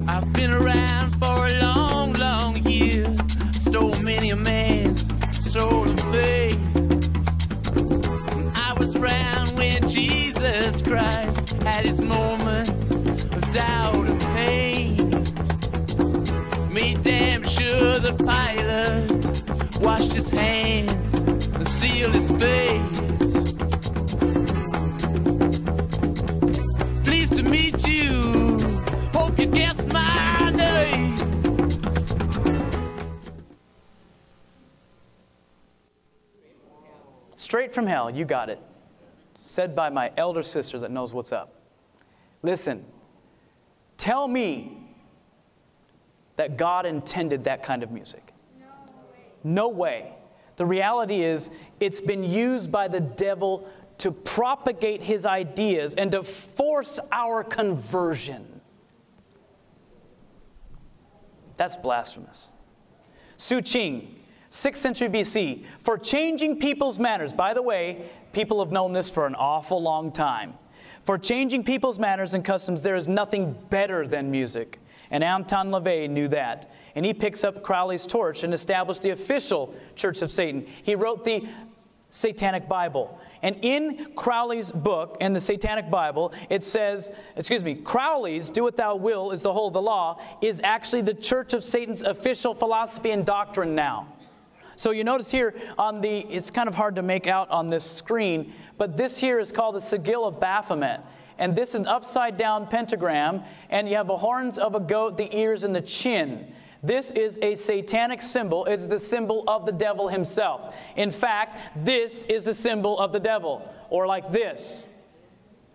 I've been around for a long, long year. Stole many a man's soul of faith. I was around when Jesus Christ had his moment his hands and sealed his face. Pleased to meet you. Hope you guessed my name. Straight from hell, you got it. Said by my elder sister that knows what's up. Listen, tell me that God intended that kind of music. No way. The reality is, it's been used by the devil to propagate his ideas and to force our conversion. That's blasphemous. Su Ching, 6th century BC, for changing people's manners. By the way, people have known this for an awful long time. For changing people's manners and customs, there is nothing better than music. And Anton LaVey knew that. And he picks up Crowley's torch and established the official Church of Satan. He wrote the Satanic Bible. And in Crowley's book, in the Satanic Bible, it says, excuse me, Crowley's Do What Thou Will is the whole of the law, is actually the Church of Satan's official philosophy and doctrine now. So you notice here on the, it's kind of hard to make out on this screen, but this here is called the Sigil of Baphomet. And this is an upside down pentagram, and you have the horns of a goat, the ears, and the chin. This is a satanic symbol. It's the symbol of the devil himself. In fact, this is the symbol of the devil, or like this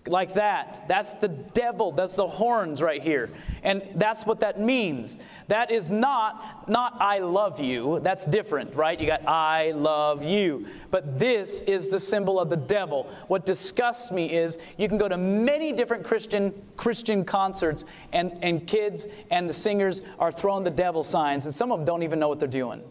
like that. That's the devil. That's the horns right here. And that's what that means. That is not not I love you. That's different, right? You got I love you. But this is the symbol of the devil. What disgusts me is you can go to many different Christian Christian concerts and and kids and the singers are throwing the devil signs and some of them don't even know what they're doing.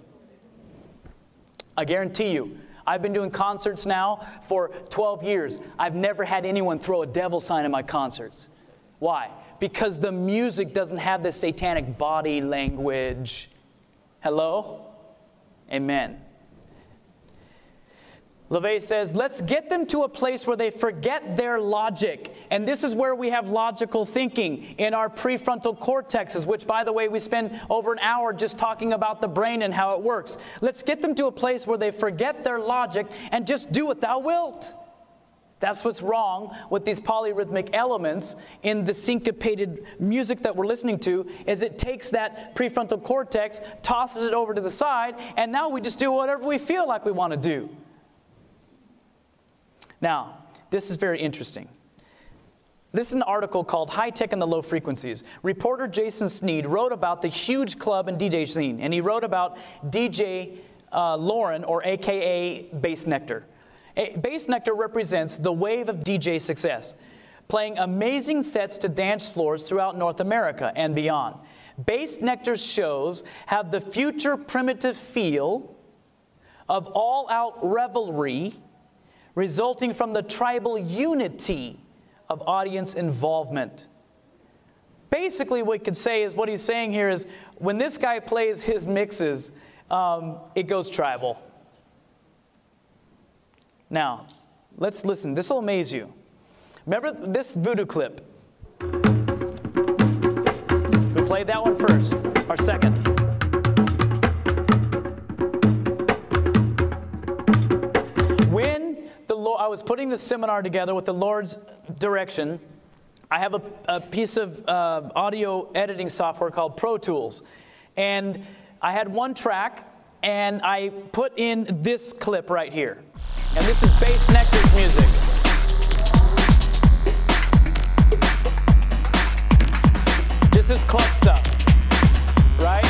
I guarantee you, I've been doing concerts now for 12 years. I've never had anyone throw a devil sign in my concerts. Why? Because the music doesn't have this satanic body language. Hello? Amen. LaVey says, let's get them to a place where they forget their logic. And this is where we have logical thinking in our prefrontal cortexes, which, by the way, we spend over an hour just talking about the brain and how it works. Let's get them to a place where they forget their logic and just do what thou wilt. That's what's wrong with these polyrhythmic elements in the syncopated music that we're listening to is it takes that prefrontal cortex, tosses it over to the side, and now we just do whatever we feel like we want to do. Now, this is very interesting. This is an article called High Tech and the Low Frequencies. Reporter Jason Sneed wrote about the huge club and DJ scene, and he wrote about DJ uh, Lorin, or AKA Bassnectar. Bassnectar represents the wave of DJ success, playing amazing sets to dance floors throughout North America and beyond. Bassnectar's shows have the future primitive feel of all out revelry resulting from the tribal unity of audience involvement. Basically, what we could say is what he's saying here is when this guy plays his mixes, um, it goes tribal. Now, let's listen. This will amaze you. Remember this voodoo clip? We played that one first, or second. I was putting this seminar together with the Lord's direction, I have a, a piece of uh, audio editing software called Pro Tools. And I had one track, and I put in this clip right here. And this is bass Bassnectar's music. This is club stuff, right?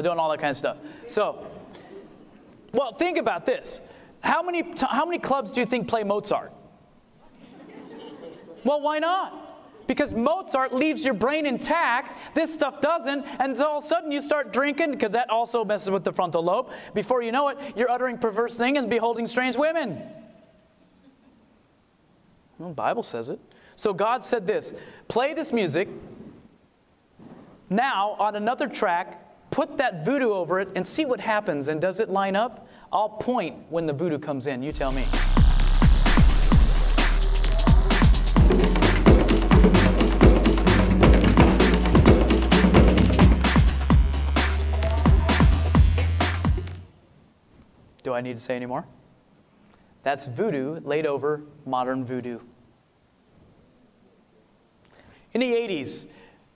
Doing all that kind of stuff. So, well, think about this. How many, how many clubs do you think play Mozart? Well, why not? Because Mozart leaves your brain intact, this stuff doesn't, and all of a sudden you start drinking, because that also messes with the frontal lobe. Before you know it, you're uttering perverse things and beholding strange women. Well, the Bible says it. So God said this play this music. Now, on another track, put that voodoo over it and see what happens. And does it line up? I'll point when the voodoo comes in. You tell me. Do I need to say any more? That's voodoo laid over modern voodoo. In the 80s,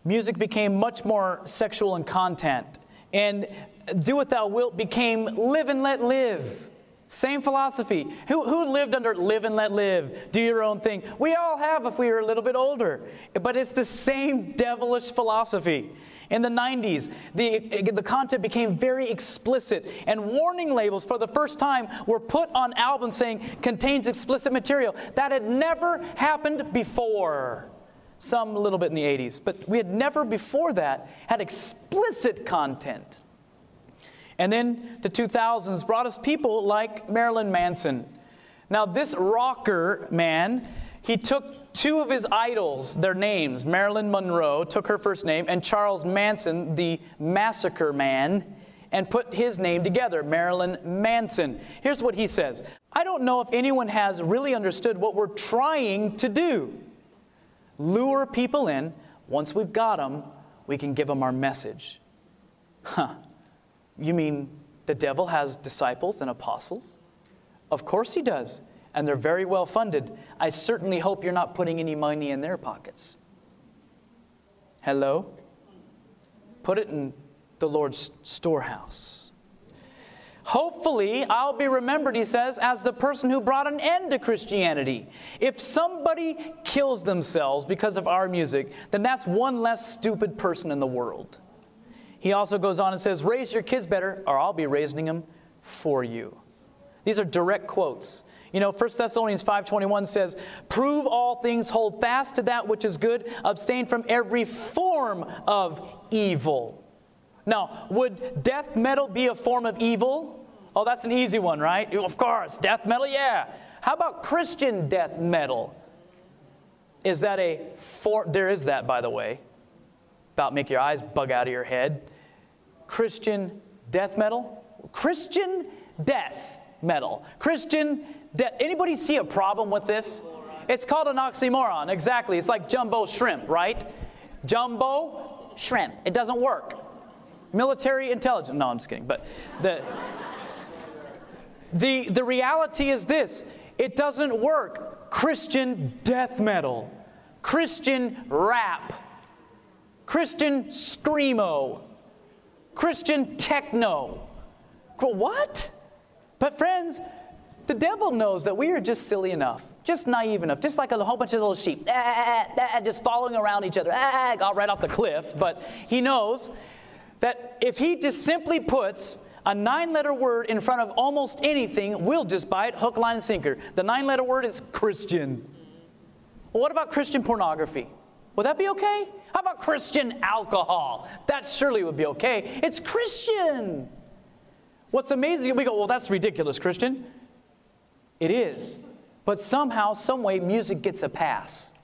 music became much more sexual in content, and Do What Thou Wilt became live and let live. Same philosophy. Who, who lived under live and let live? Do your own thing. We all have if we were a little bit older. But it's the same devilish philosophy. In the 90s, the, the content became very explicit, and warning labels for the first time were put on albums saying contains explicit material. That had never happened before. Some little bit in the 80s, but we had never before that had explicit content. And then the 2000s brought us people like Marilyn Manson. Now, this rocker man, he took two of his idols, their names, Marilyn Monroe, took her first name, and Charles Manson, the massacre man, and put his name together, Marilyn Manson. Here's what he says I don't know if anyone has really understood what we're trying to do lure people in. Once we've got them, we can give them our message. Huh. You mean the devil has disciples and apostles? Of course he does and they're very well funded, I certainly hope you're not putting any money in their pockets. Hello? Put it in the Lord's storehouse. Hopefully, I'll be remembered, he says, as the person who brought an end to Christianity. If somebody kills themselves because of our music, then that's one less stupid person in the world. He also goes on and says, Raise your kids better, or I'll be raising them for you. These are direct quotes. You know, 1 Thessalonians 5.21 says, Prove all things, hold fast to that which is good, abstain from every form of evil. Now, would death metal be a form of evil? Oh, that's an easy one, right? Of course, death metal, yeah. How about Christian death metal? Is that a form? There is that, by the way, about make your eyes bug out of your head. Christian death metal? Christian death metal. Christian death. Anybody see a problem with this? It's called an oxymoron, exactly. It's like jumbo shrimp, right? Jumbo shrimp. It doesn't work. Military intelligence. No, I'm just kidding. But the, the, the reality is this it doesn't work. Christian death metal, Christian rap, Christian screamo, Christian techno. What? But, friends, the devil knows that we are just silly enough, just naive enough, just like a whole bunch of little sheep, ah, ah, ah, just following around each other, got right off the cliff. But he knows that if he just simply puts a nine letter word in front of almost anything, we'll just buy it hook, line, and sinker. The nine letter word is Christian. Well, what about Christian pornography? Would that be okay? How about Christian alcohol? That surely would be okay. It's Christian. What's amazing, we go, well, that's ridiculous, Christian. It is. But somehow, someway, music gets a pass.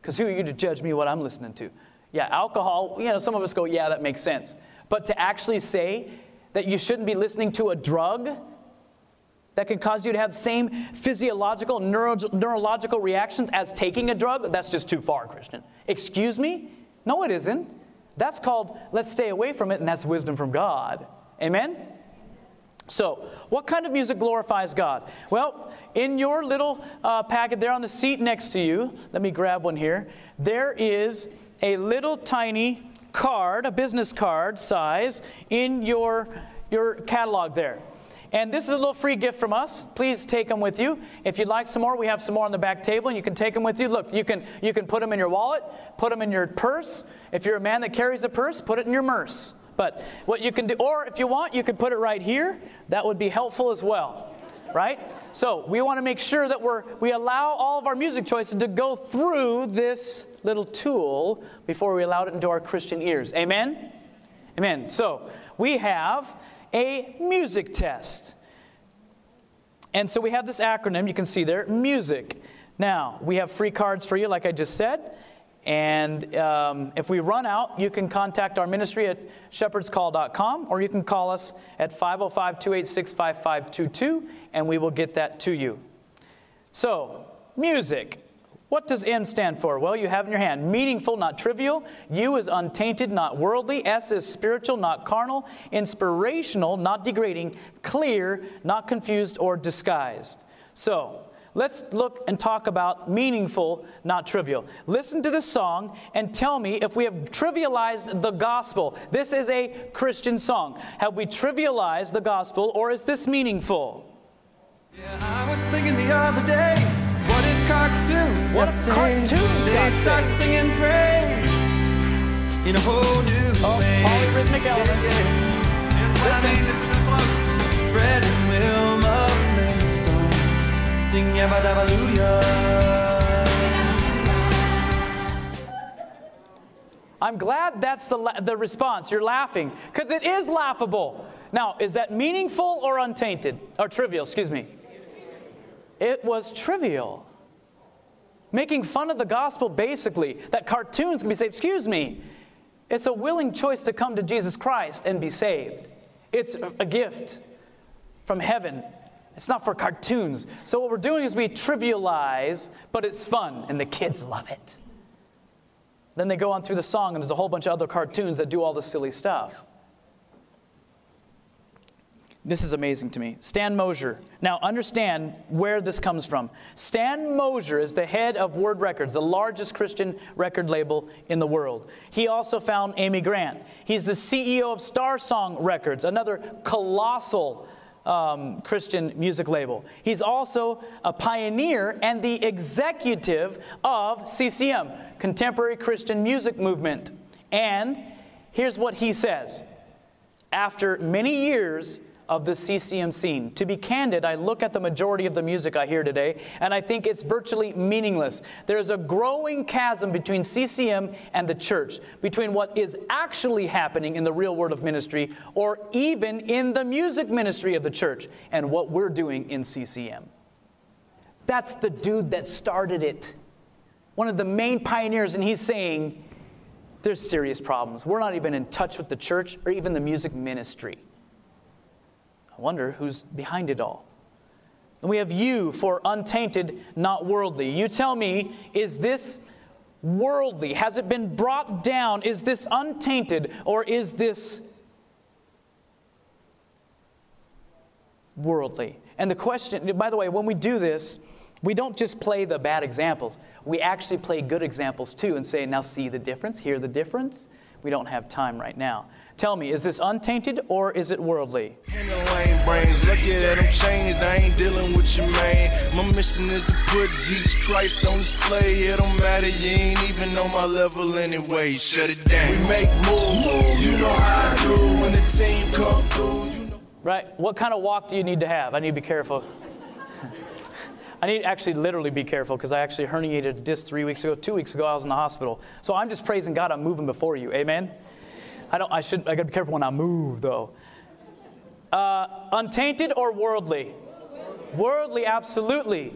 Because who are you to judge me what I'm listening to? Yeah, alcohol, you know, some of us go, yeah, that makes sense. But to actually say that you shouldn't be listening to a drug that can cause you to have same physiological, neuro- neurological reactions as taking a drug, that's just too far, Christian. Excuse me? No, it isn't. That's called let's stay away from it, and that's wisdom from God. Amen? So, what kind of music glorifies God? Well, in your little uh, packet there on the seat next to you, let me grab one here, there is a little tiny card, a business card size, in your, your catalog there. And this is a little free gift from us. Please take them with you. If you'd like some more, we have some more on the back table, and you can take them with you. Look, you can, you can put them in your wallet, put them in your purse. If you're a man that carries a purse, put it in your purse. But what you can do, or if you want, you can put it right here. That would be helpful as well, right? So we want to make sure that we're, we allow all of our music choices to go through this little tool before we allow it into our Christian ears. Amen? Amen. So we have a music test. And so we have this acronym you can see there music. Now, we have free cards for you, like I just said. And um, if we run out, you can contact our ministry at shepherdscall.com or you can call us at 505 286 5522 and we will get that to you. So, music. What does M stand for? Well, you have in your hand meaningful, not trivial. U is untainted, not worldly. S is spiritual, not carnal. Inspirational, not degrading. Clear, not confused or disguised. So, let's look and talk about meaningful, not trivial. Listen to this song and tell me if we have trivialized the gospel. This is a Christian song. Have we trivialized the gospel or is this meaningful? Yeah, cartoons What got cartoons They got start singing praise in a whole new Oh, way. polyrhythmic elements. Here's what I mean, listen close. Fred and Wilma Flintstone sing Yabba Dabba I'm glad that's the, la- the response. You're laughing because it is laughable. Now, is that meaningful or untainted? Or trivial, excuse me. It was trivial. Making fun of the gospel, basically, that cartoons can be saved. Excuse me. It's a willing choice to come to Jesus Christ and be saved. It's a gift from heaven. It's not for cartoons. So, what we're doing is we trivialize, but it's fun, and the kids love it. Then they go on through the song, and there's a whole bunch of other cartoons that do all the silly stuff. This is amazing to me. Stan Moser. Now, understand where this comes from. Stan Moser is the head of Word Records, the largest Christian record label in the world. He also found Amy Grant. He's the CEO of Star Song Records, another colossal um, Christian music label. He's also a pioneer and the executive of CCM, Contemporary Christian Music Movement. And here's what he says After many years of the CCM scene, to be candid, I look at the majority of the music I hear today and I think it's virtually meaningless. There's a growing chasm between CCM and the church, between what is actually happening in the real world of ministry or even in the music ministry of the church and what we're doing in CCM. That's the dude that started it. One of the main pioneers, and he's saying there's serious problems. We're not even in touch with the church or even the music ministry. I wonder who's behind it all. And we have you for untainted, not worldly. You tell me, is this worldly? Has it been brought down? Is this untainted or is this worldly? And the question, by the way, when we do this, we don't just play the bad examples. We actually play good examples too and say, now see the difference, hear the difference. We don't have time right now. Tell me, is this untainted or is it worldly? In the lane brains, lucky that I'm changed. I ain't dealing with your man. My mission is to put Jesus Christ on display. It don't matter, you ain't even on my level anyway. Shut it down. We make moves, you know how I do. When the team come through, you know. Right? What kind of walk do you need to have? I need to be careful. *laughs* I need to actually literally be careful because I actually herniated a disc three weeks ago. Two weeks ago, I was in the hospital. So I'm just praising God. I'm moving before you. Amen. I don't. I should. I got to be careful when I move, though. Uh, untainted or worldly? Worldly, absolutely.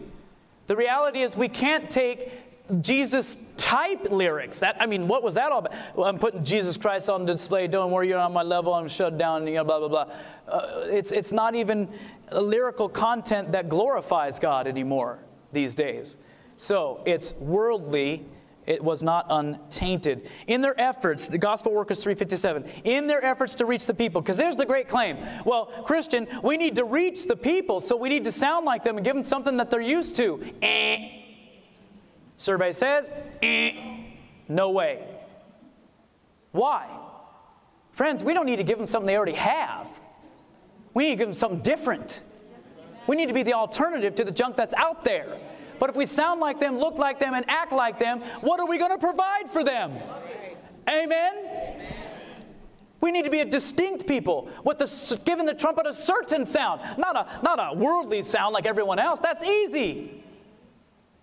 The reality is we can't take Jesus type lyrics. That I mean, what was that all about? Well, I'm putting Jesus Christ on display. Don't worry, you're on my level. I'm shut down. You know, blah blah blah. Uh, it's it's not even lyrical content that glorifies God anymore these days. So it's worldly. It was not untainted. In their efforts, the Gospel Workers 357, in their efforts to reach the people, because there's the great claim. Well, Christian, we need to reach the people, so we need to sound like them and give them something that they're used to. Eh. Survey says, eh. no way. Why? Friends, we don't need to give them something they already have. We need to give them something different. We need to be the alternative to the junk that's out there. But if we sound like them, look like them, and act like them, what are we going to provide for them? Amen? We need to be a distinct people with the, giving the trumpet a certain sound, not a, not a worldly sound like everyone else. That's easy.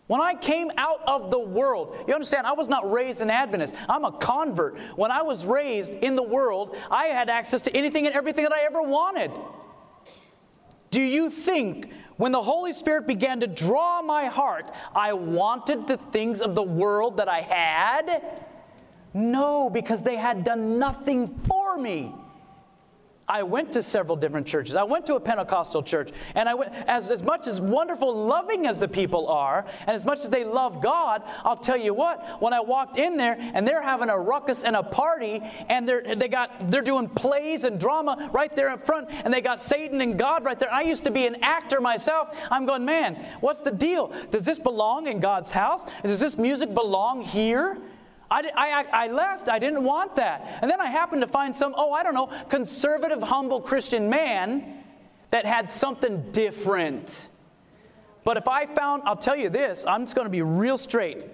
When I came out of the world, you understand, I was not raised an Adventist. I'm a convert. When I was raised in the world, I had access to anything and everything that I ever wanted. Do you think when the Holy Spirit began to draw my heart, I wanted the things of the world that I had? No, because they had done nothing for me. I went to several different churches. I went to a Pentecostal church, and I went as, as much as wonderful, loving as the people are, and as much as they love God, I'll tell you what, when I walked in there and they're having a ruckus and a party, and they're they got they're doing plays and drama right there up front, and they got Satan and God right there. I used to be an actor myself. I'm going, man, what's the deal? Does this belong in God's house? Does this music belong here? I, I, I, left. I didn't want that. And then I happened to find some, oh, I don't know, conservative, humble Christian man that had something different. But if I found, I'll tell you this, I'm just going to be real straight.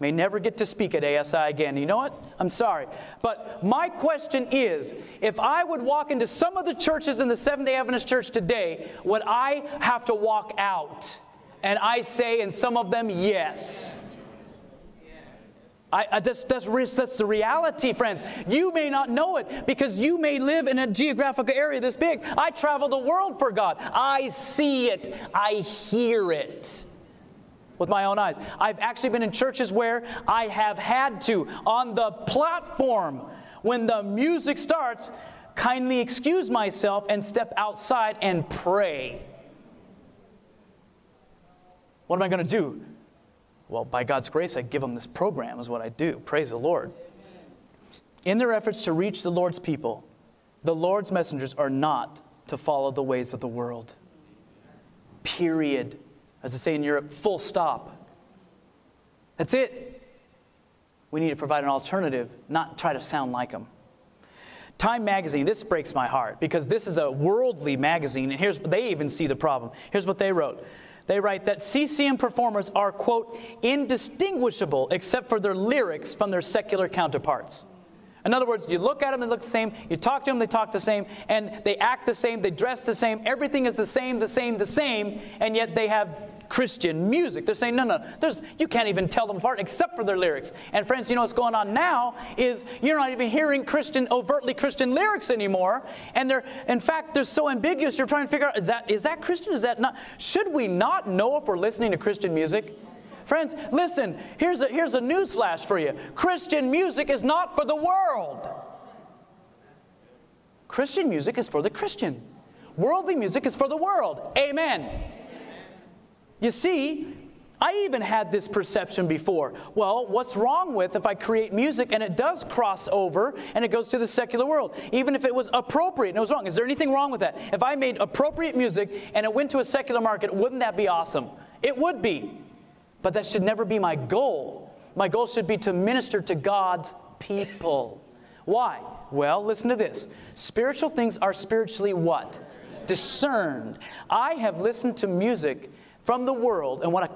May never get to speak at ASI again. You know what? I'm sorry. But my question is if I would walk into some of the churches in the Seventh day Adventist church today, would I have to walk out? And I say in some of them, yes. I, I that's, that's, that's the reality, friends. You may not know it because you may live in a geographical area this big. I travel the world for God. I see it, I hear it with my own eyes. I've actually been in churches where I have had to, on the platform, when the music starts, kindly excuse myself and step outside and pray. What am I going to do? Well, by God's grace, I give them this program, is what I do. Praise the Lord. In their efforts to reach the Lord's people, the Lord's messengers are not to follow the ways of the world. Period. As they say in Europe, full stop. That's it. We need to provide an alternative, not try to sound like them. Time magazine, this breaks my heart because this is a worldly magazine, and here's they even see the problem. Here's what they wrote they write that CCM performers are, quote, indistinguishable except for their lyrics from their secular counterparts. In other words, you look at them, they look the same. You talk to them, they talk the same. And they act the same, they dress the same. Everything is the same, the same, the same. And yet they have Christian music. They're saying, no, no, there's, you can't even tell them apart except for their lyrics. And friends, you know what's going on now is you're not even hearing Christian, overtly Christian lyrics anymore. And they're, in fact, they're so ambiguous, you're trying to figure out, is that, is that Christian? Is that not? Should we not know if we're listening to Christian music? Friends, listen, here's a, here's a news flash for you. Christian music is not for the world. Christian music is for the Christian. Worldly music is for the world. Amen. You see, I even had this perception before. Well, what's wrong with if I create music and it does cross over and it goes to the secular world? Even if it was appropriate and it was wrong. Is there anything wrong with that? If I made appropriate music and it went to a secular market, wouldn't that be awesome? It would be. But that should never be my goal. My goal should be to minister to God's people. Why? Well, listen to this. Spiritual things are spiritually what? Discerned. I have listened to music from the world, and when I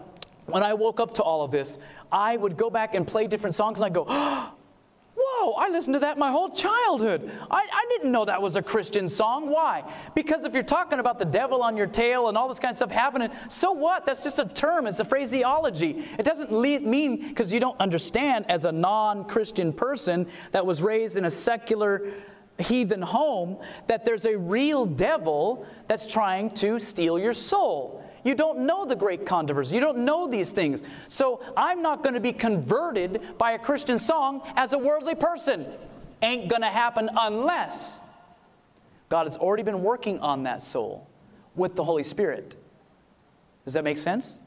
when I woke up to all of this, I would go back and play different songs and I'd go, *gasps* Whoa, I listened to that my whole childhood. I, I, didn't know that was a Christian song. Why? Because if you're talking about the devil on your tail and all this kind of stuff happening, so what? That's just a term, it's a phraseology. It doesn't mean because you don't understand as a non Christian person that was raised in a secular heathen home that there's a real devil that's trying to steal your soul. You don't know the great controversy. You don't know these things. So I'm not going to be converted by a Christian song as a worldly person. Ain't going to happen unless God has already been working on that soul with the Holy Spirit. Does that make sense?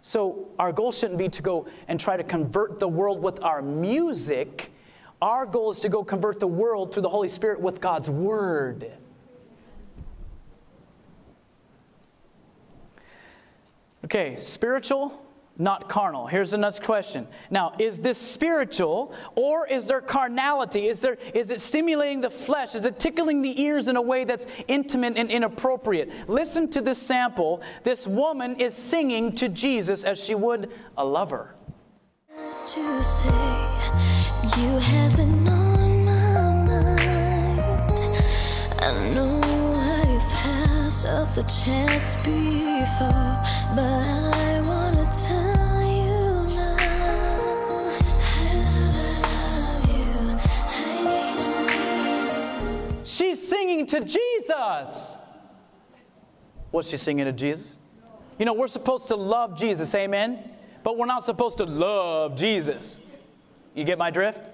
So our goal shouldn't be to go and try to convert the world with our music. Our goal is to go convert the world through the Holy Spirit with God's Word. Okay, spiritual, not carnal. Here's the next question. Now, is this spiritual or is there carnality? Is, there, is it stimulating the flesh? Is it tickling the ears in a way that's intimate and inappropriate? Listen to this sample. This woman is singing to Jesus as she would a lover. Passed the chance before, but I wanna tell you now. I love, you. I need you. She's singing to Jesus. Was she singing to Jesus? You know, we're supposed to love Jesus, amen? But we're not supposed to love Jesus. You get my drift?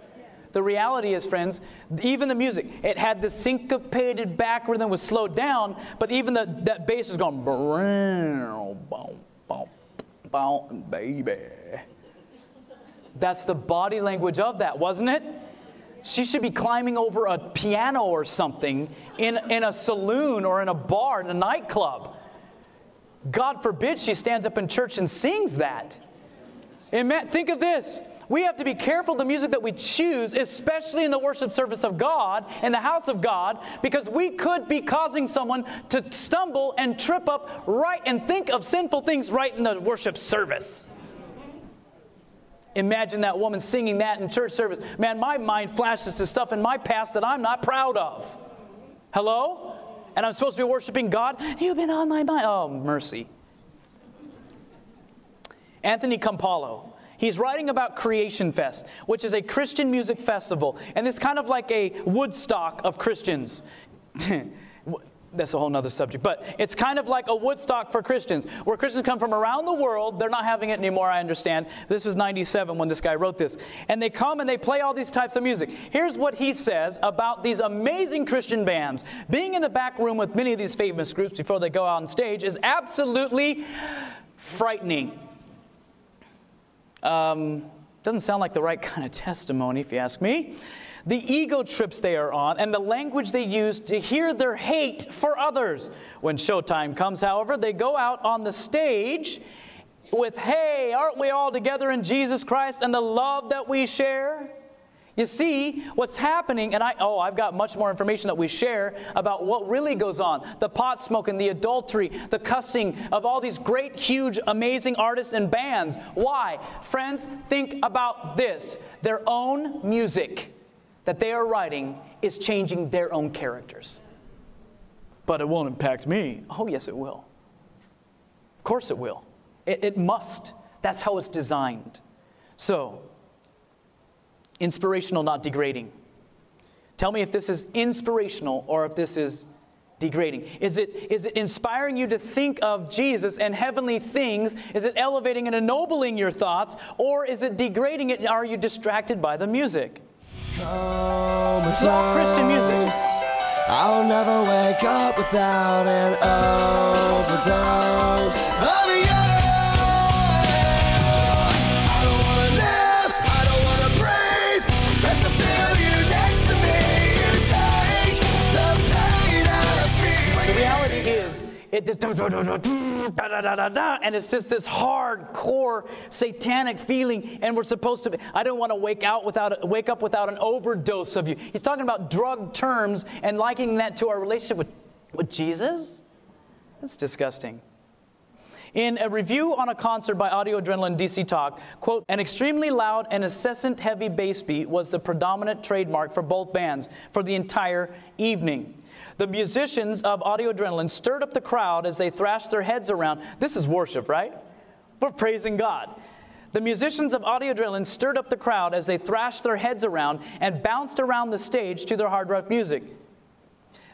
The reality is, friends, even the music, it had the syncopated back rhythm was slowed down, but even the, that bass is going, boom, boom, boom, baby. That's the body language of that, wasn't it? She should be climbing over a piano or something in, in a saloon or in a bar, in a nightclub. God forbid she stands up in church and sings that. Amen. Think of this. We have to be careful the music that we choose, especially in the worship service of God, in the house of God, because we could be causing someone to stumble and trip up right and think of sinful things right in the worship service. Imagine that woman singing that in church service. Man, my mind flashes to stuff in my past that I'm not proud of. Hello? And I'm supposed to be worshiping God? You've been on my mind. Oh, mercy. Anthony Campolo. He's writing about Creation Fest, which is a Christian music festival. And it's kind of like a Woodstock of Christians. *laughs* That's a whole nother subject. But it's kind of like a Woodstock for Christians, where Christians come from around the world. They're not having it anymore, I understand. This was 97 when this guy wrote this. And they come and they play all these types of music. Here's what he says about these amazing Christian bands. Being in the back room with many of these famous groups before they go out on stage is absolutely frightening. Um, doesn't sound like the right kind of testimony, if you ask me. The ego trips they are on and the language they use to hear their hate for others. When showtime comes, however, they go out on the stage with, hey, aren't we all together in Jesus Christ and the love that we share? You see, what's happening, and I, oh, I've got much more information that we share about what really goes on the pot smoking, the adultery, the cussing of all these great, huge, amazing artists and bands. Why? Friends, think about this their own music that they are writing is changing their own characters. But it won't impact me. Oh, yes, it will. Of course, it will. It, it must. That's how it's designed. So, inspirational, not degrading. Tell me if this is inspirational or if this is degrading. Is it, is it inspiring you to think of Jesus and heavenly things? Is it elevating and ennobling your thoughts? Or is it degrading it? Are you distracted by the music? All Christian music. I'll never wake up without an overdose it just and it's just this hardcore satanic feeling and we're supposed to be, I don't want to wake out without wake up without an overdose of you. He's talking about drug terms and liking that to our relationship with, with Jesus. That's disgusting. In a review on a concert by Audio Adrenaline DC Talk, quote, an extremely loud and incessant heavy bass beat was the predominant trademark for both bands for the entire evening. The musicians of Audio Adrenaline stirred up the crowd as they thrashed their heads around. This is worship, right? We're praising God. The musicians of Audio Adrenaline stirred up the crowd as they thrashed their heads around and bounced around the stage to their hard rock music.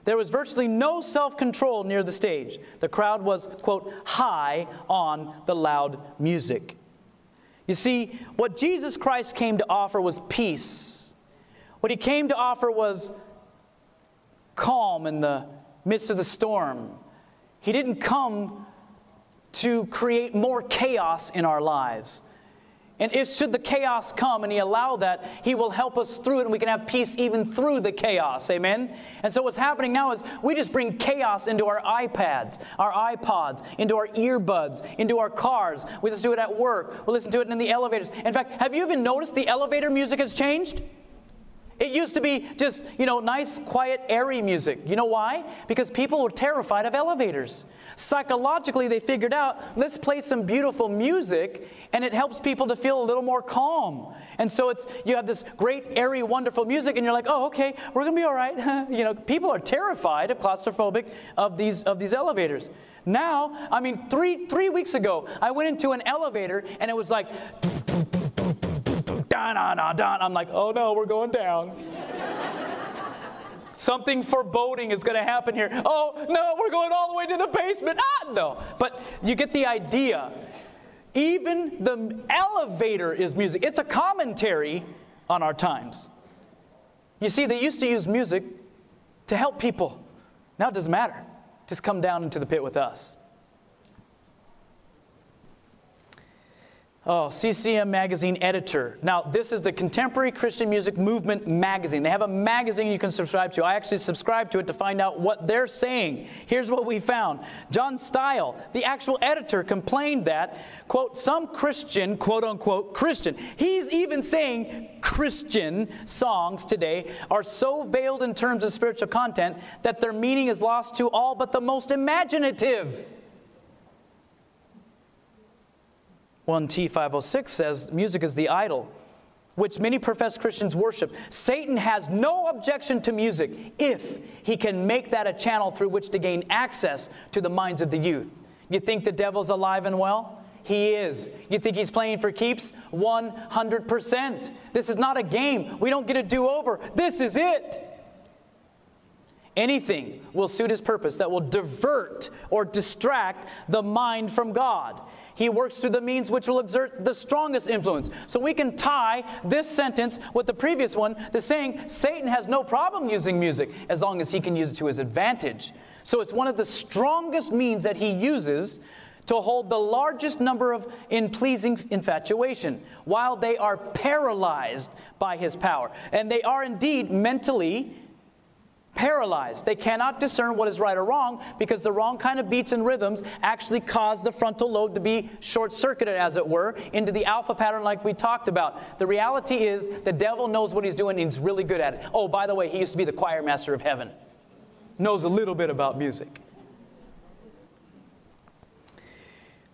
There was virtually no self control near the stage. The crowd was, quote, high on the loud music. You see, what Jesus Christ came to offer was peace. What he came to offer was calm in the midst of the storm. He didn't come to create more chaos in our lives. And if should the chaos come and he allow that, he will help us through it and we can have peace even through the chaos. Amen. And so what's happening now is we just bring chaos into our iPads, our iPods, into our earbuds, into our cars. We just do it at work. We listen to it in the elevators. In fact, have you even noticed the elevator music has changed? It used to be just, you know, nice, quiet, airy music. You know why? Because people were terrified of elevators. Psychologically, they figured out let's play some beautiful music, and it helps people to feel a little more calm. And so it's you have this great, airy, wonderful music, and you're like, oh, okay, we're gonna be all right. *laughs* you know, people are terrified of claustrophobic of these of these elevators. Now, I mean, three three weeks ago, I went into an elevator, and it was like. I'm like, oh no, we're going down. Something foreboding is going to happen here. Oh no, we're going all the way to the basement. Ah, no. But you get the idea. Even the elevator is music, it's a commentary on our times. You see, they used to use music to help people. Now it doesn't matter. Just come down into the pit with us. Oh, CCM Magazine editor. Now, this is the Contemporary Christian Music Movement magazine. They have a magazine you can subscribe to. I actually subscribe to it to find out what they're saying. Here's what we found John Styll, the actual editor, complained that, quote, some Christian, quote unquote, Christian, he's even saying Christian songs today are so veiled in terms of spiritual content that their meaning is lost to all but the most imaginative. 1T506 says music is the idol, which many professed Christians worship. Satan has no objection to music if he can make that a channel through which to gain access to the minds of the youth. You think the devil's alive and well? He is. You think he's playing for keeps? 100%. This is not a game. We don't get a do over. This is it. Anything will suit his purpose that will divert or distract the mind from God. He works through the means which will exert the strongest influence. So we can tie this sentence with the previous one to saying Satan has no problem using music as long as he can use it to his advantage. So it's one of the strongest means that he uses to hold the largest number of in pleasing infatuation while they are paralyzed by his power. And they are indeed mentally paralyzed. They cannot discern what is right or wrong because the wrong kind of beats and rhythms actually cause the frontal lobe to be short circuited, as it were, into the alpha pattern like we talked about. The reality is the devil knows what he's doing and he's really good at it. Oh, by the way, he used to be the choir master of heaven, knows a little bit about music.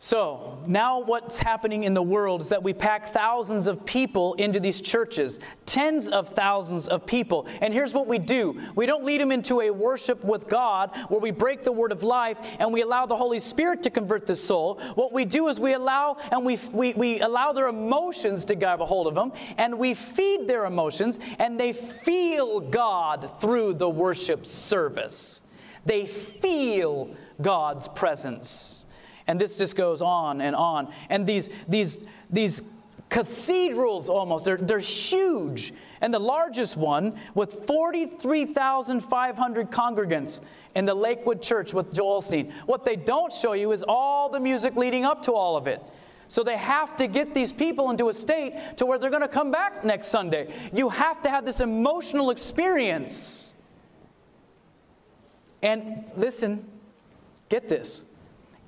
So, now what's happening in the world is that we pack thousands of people into these churches, tens of thousands of people. And here's what we do we don't lead them into a worship with God where we break the word of life and we allow the Holy Spirit to convert the soul. What we do is we allow and we, we, we allow their emotions to grab a hold of them and we feed their emotions and they feel God through the worship service. They feel God's presence. And this just goes on and on. And these, these, these cathedrals almost. They're, they're huge. And the largest one with 43,500 congregants in the Lakewood Church with Joel Osteen. What they don't show you is all the music leading up to all of it. So they have to get these people into a state to where they're going to come back next Sunday. You have to have this emotional experience. And listen, get this.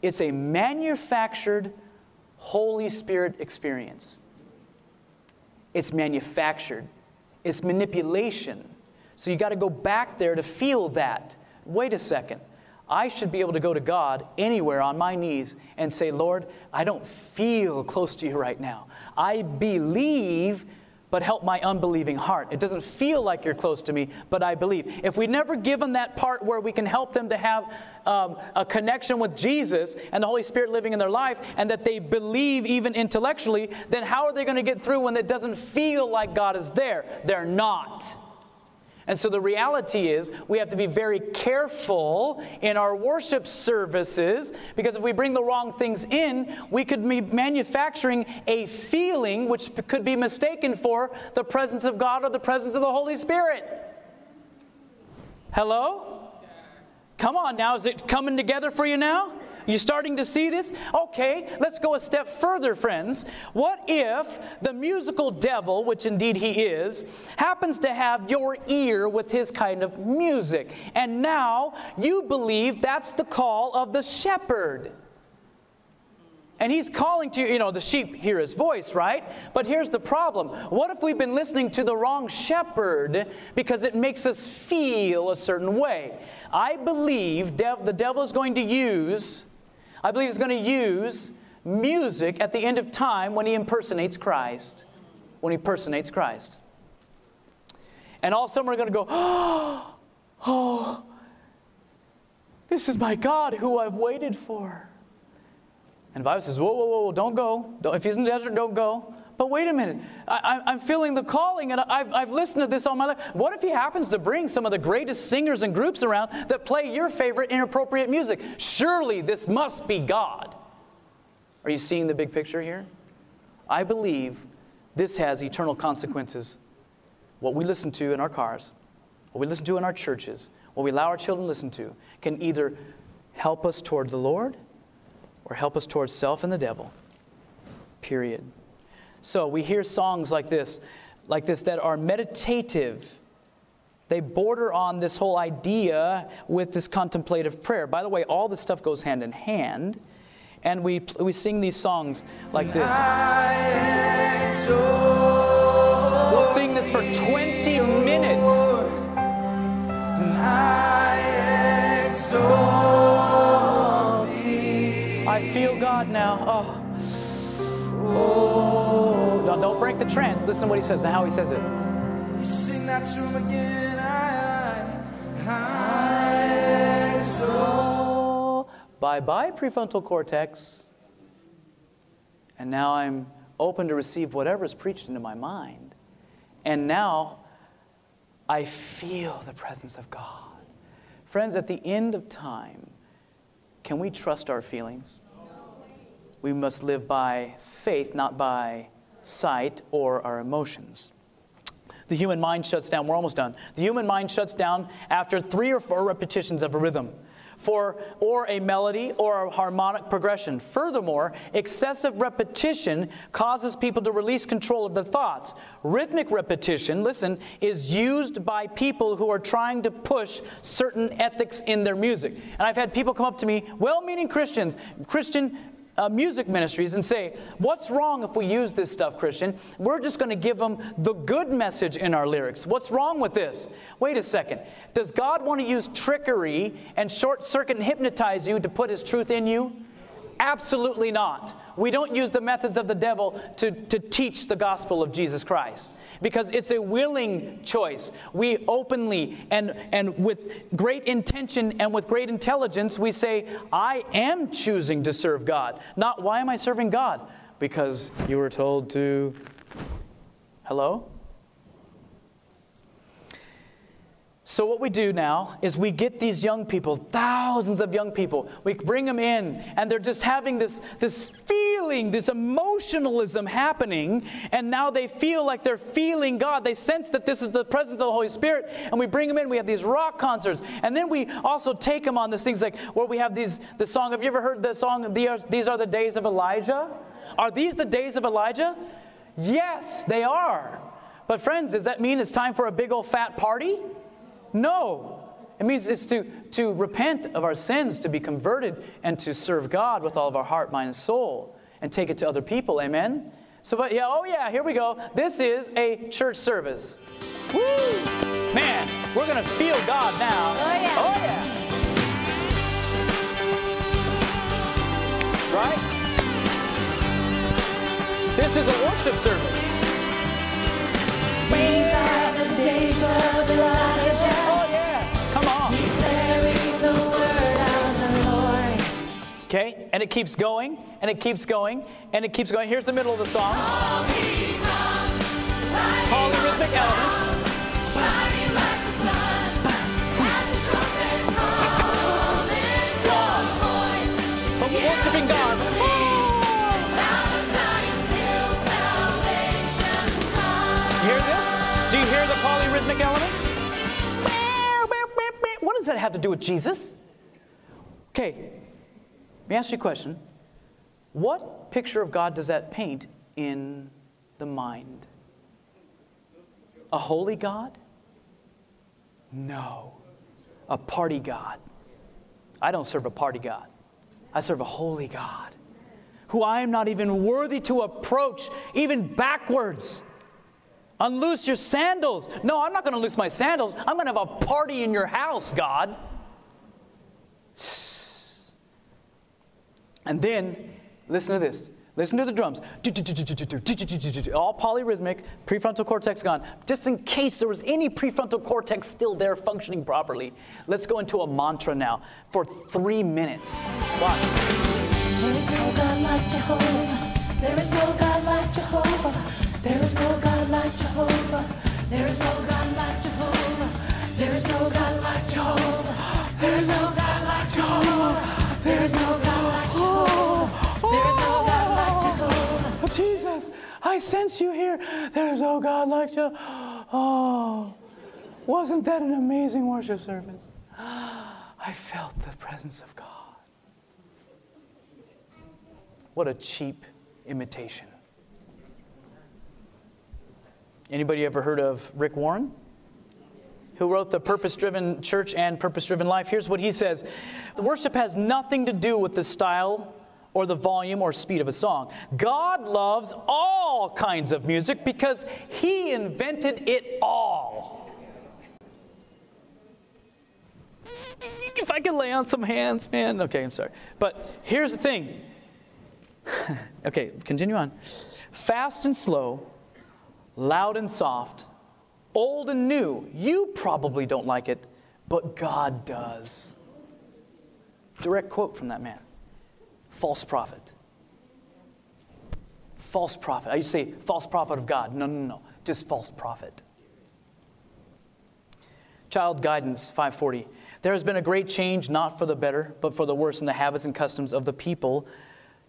It's a manufactured Holy Spirit experience. It's manufactured. It's manipulation. So you got to go back there to feel that. Wait a second. I should be able to go to God anywhere on my knees and say, Lord, I don't feel close to you right now. I believe, but help my unbelieving heart. It doesn't feel like you're close to me, but I believe. If we never give them that part where we can help them to have um, a connection with Jesus and the Holy Spirit living in their life, and that they believe even intellectually, then how are they going to get through when it doesn't feel like God is there? They're not. And so the reality is, we have to be very careful in our worship services because if we bring the wrong things in, we could be manufacturing a feeling which could be mistaken for the presence of God or the presence of the Holy Spirit. Hello? Come on now, is it coming together for you now? You starting to see this? Okay, let's go a step further, friends. What if the musical devil, which indeed he is, happens to have your ear with his kind of music? And now you believe that's the call of the shepherd. And he's calling to you, you know, the sheep hear his voice, right? But here's the problem. What if we've been listening to the wrong shepherd because it makes us feel a certain way? I believe dev- the devil is going to use I believe he's going to use music at the end of time when he impersonates Christ. When he impersonates Christ. And all of a sudden we're going to go, oh, *gasps* oh, this is my God who I've waited for. And the Bible says, whoa, whoa, whoa, don't go. Don't, if he's in the desert, don't go. But wait a minute, I, am feeling the calling and I've, I've listened to this all my life. What if he happens to bring some of the greatest singers and groups around that play your favorite inappropriate music? Surely this must be God. Are you seeing the big picture here? I believe this has eternal consequences. What we listen to in our cars, what we listen to in our churches, what we allow our children to listen to, can either help us toward the Lord or help us toward self and the devil. Period. So we hear songs like this, like this that are meditative. They border on this whole idea with this contemplative prayer. By the way, all this stuff goes hand in hand. And we, we sing these songs like this. We'll sing this for 20 minutes. I feel God now. Oh. Break the trance. Listen to what he says and how he says it. You sing that to him again. I, I, I. Bye bye, prefrontal cortex. And now I'm open to receive whatever is preached into my mind. And now I feel the presence of God. Friends, at the end of time, can we trust our feelings? we must live by faith, not by sight or our emotions. The human mind shuts down. We're almost done. The human mind shuts down after three or four repetitions of a rhythm for or a melody or a harmonic progression. Furthermore, excessive repetition causes people to release control of their thoughts. Rhythmic repetition, listen, is used by people who are trying to push certain ethics in their music. And I've had people come up to me, well-meaning Christians, Christian uh, music ministries and say, What's wrong if we use this stuff, Christian? We're just going to give them the good message in our lyrics. What's wrong with this? Wait a second. Does God want to use trickery and short circuit and hypnotize you to put His truth in you? Absolutely not. We don't use the methods of the devil to, to teach the gospel of Jesus Christ because it's a willing choice. We openly and, and with great intention and with great intelligence, we say, I am choosing to serve God. Not, why am I serving God? Because you were told to. Hello? So, what we do now is we get these young people, thousands of young people, we bring them in, and they're just having this, this feeling, this emotionalism happening, and now they feel like they're feeling God. They sense that this is the presence of the Holy Spirit, and we bring them in. We have these rock concerts, and then we also take them on these things like where we have these, the song. Have you ever heard the song, These Are the Days of Elijah? Are these the days of Elijah? Yes, they are. But, friends, does that mean it's time for a big old fat party? No. It means it's to, to repent of our sins, to be converted, and to serve God with all of our heart, mind, and soul, and take it to other people. Amen? So, but yeah, oh yeah, here we go. This is a church service. Woo! Man, we're going to feel God now. Oh, yeah. Oh, yeah. Right? This is a worship service. And it keeps going, and it keeps going, and it keeps going. Here's the middle of the song. Polyrhythmic elements. Worshiping God. You hear this? Do you hear the polyrhythmic elements? What does that have to do with Jesus? Okay, let me ask you a question. What picture of God does that paint in the mind? A holy God? No. A party God. I don't serve a party God. I serve a holy God who I am not even worthy to approach, even backwards. Unloose your sandals. No, I'm not going to loose my sandals. I'm going to have a party in your house, God. And then, listen to this. Listen to the drums. All polyrhythmic, prefrontal cortex gone. Just in case there was any prefrontal cortex still there functioning properly, let's go into a mantra now for three minutes. Watch. There is no God like Jehovah. There is no God like Jehovah. There is no God like Jehovah. There is no God like Jehovah. There is no God like Jehovah. There is no God I sense you here. There's no God like you. Oh, wasn't that an amazing worship service? *gasps* I felt the presence of God. What a cheap imitation. Anybody ever heard of Rick Warren? Who wrote the Purpose Driven Church and Purpose Driven Life? Here's what he says The worship has nothing to do with the style or the volume or speed of a song. God loves all kinds of music because He invented it all. If I could lay on some hands, man. Okay, I'm sorry. But here's the thing. *laughs* okay, continue on. Fast and slow, loud and soft, old and new. You probably don't like it, but God does. Direct quote from that man. False prophet. False prophet. I used to say false prophet of God. No, no, no. Just false prophet. Child Guidance 540. There has been a great change, not for the better, but for the worse in the habits and customs of the people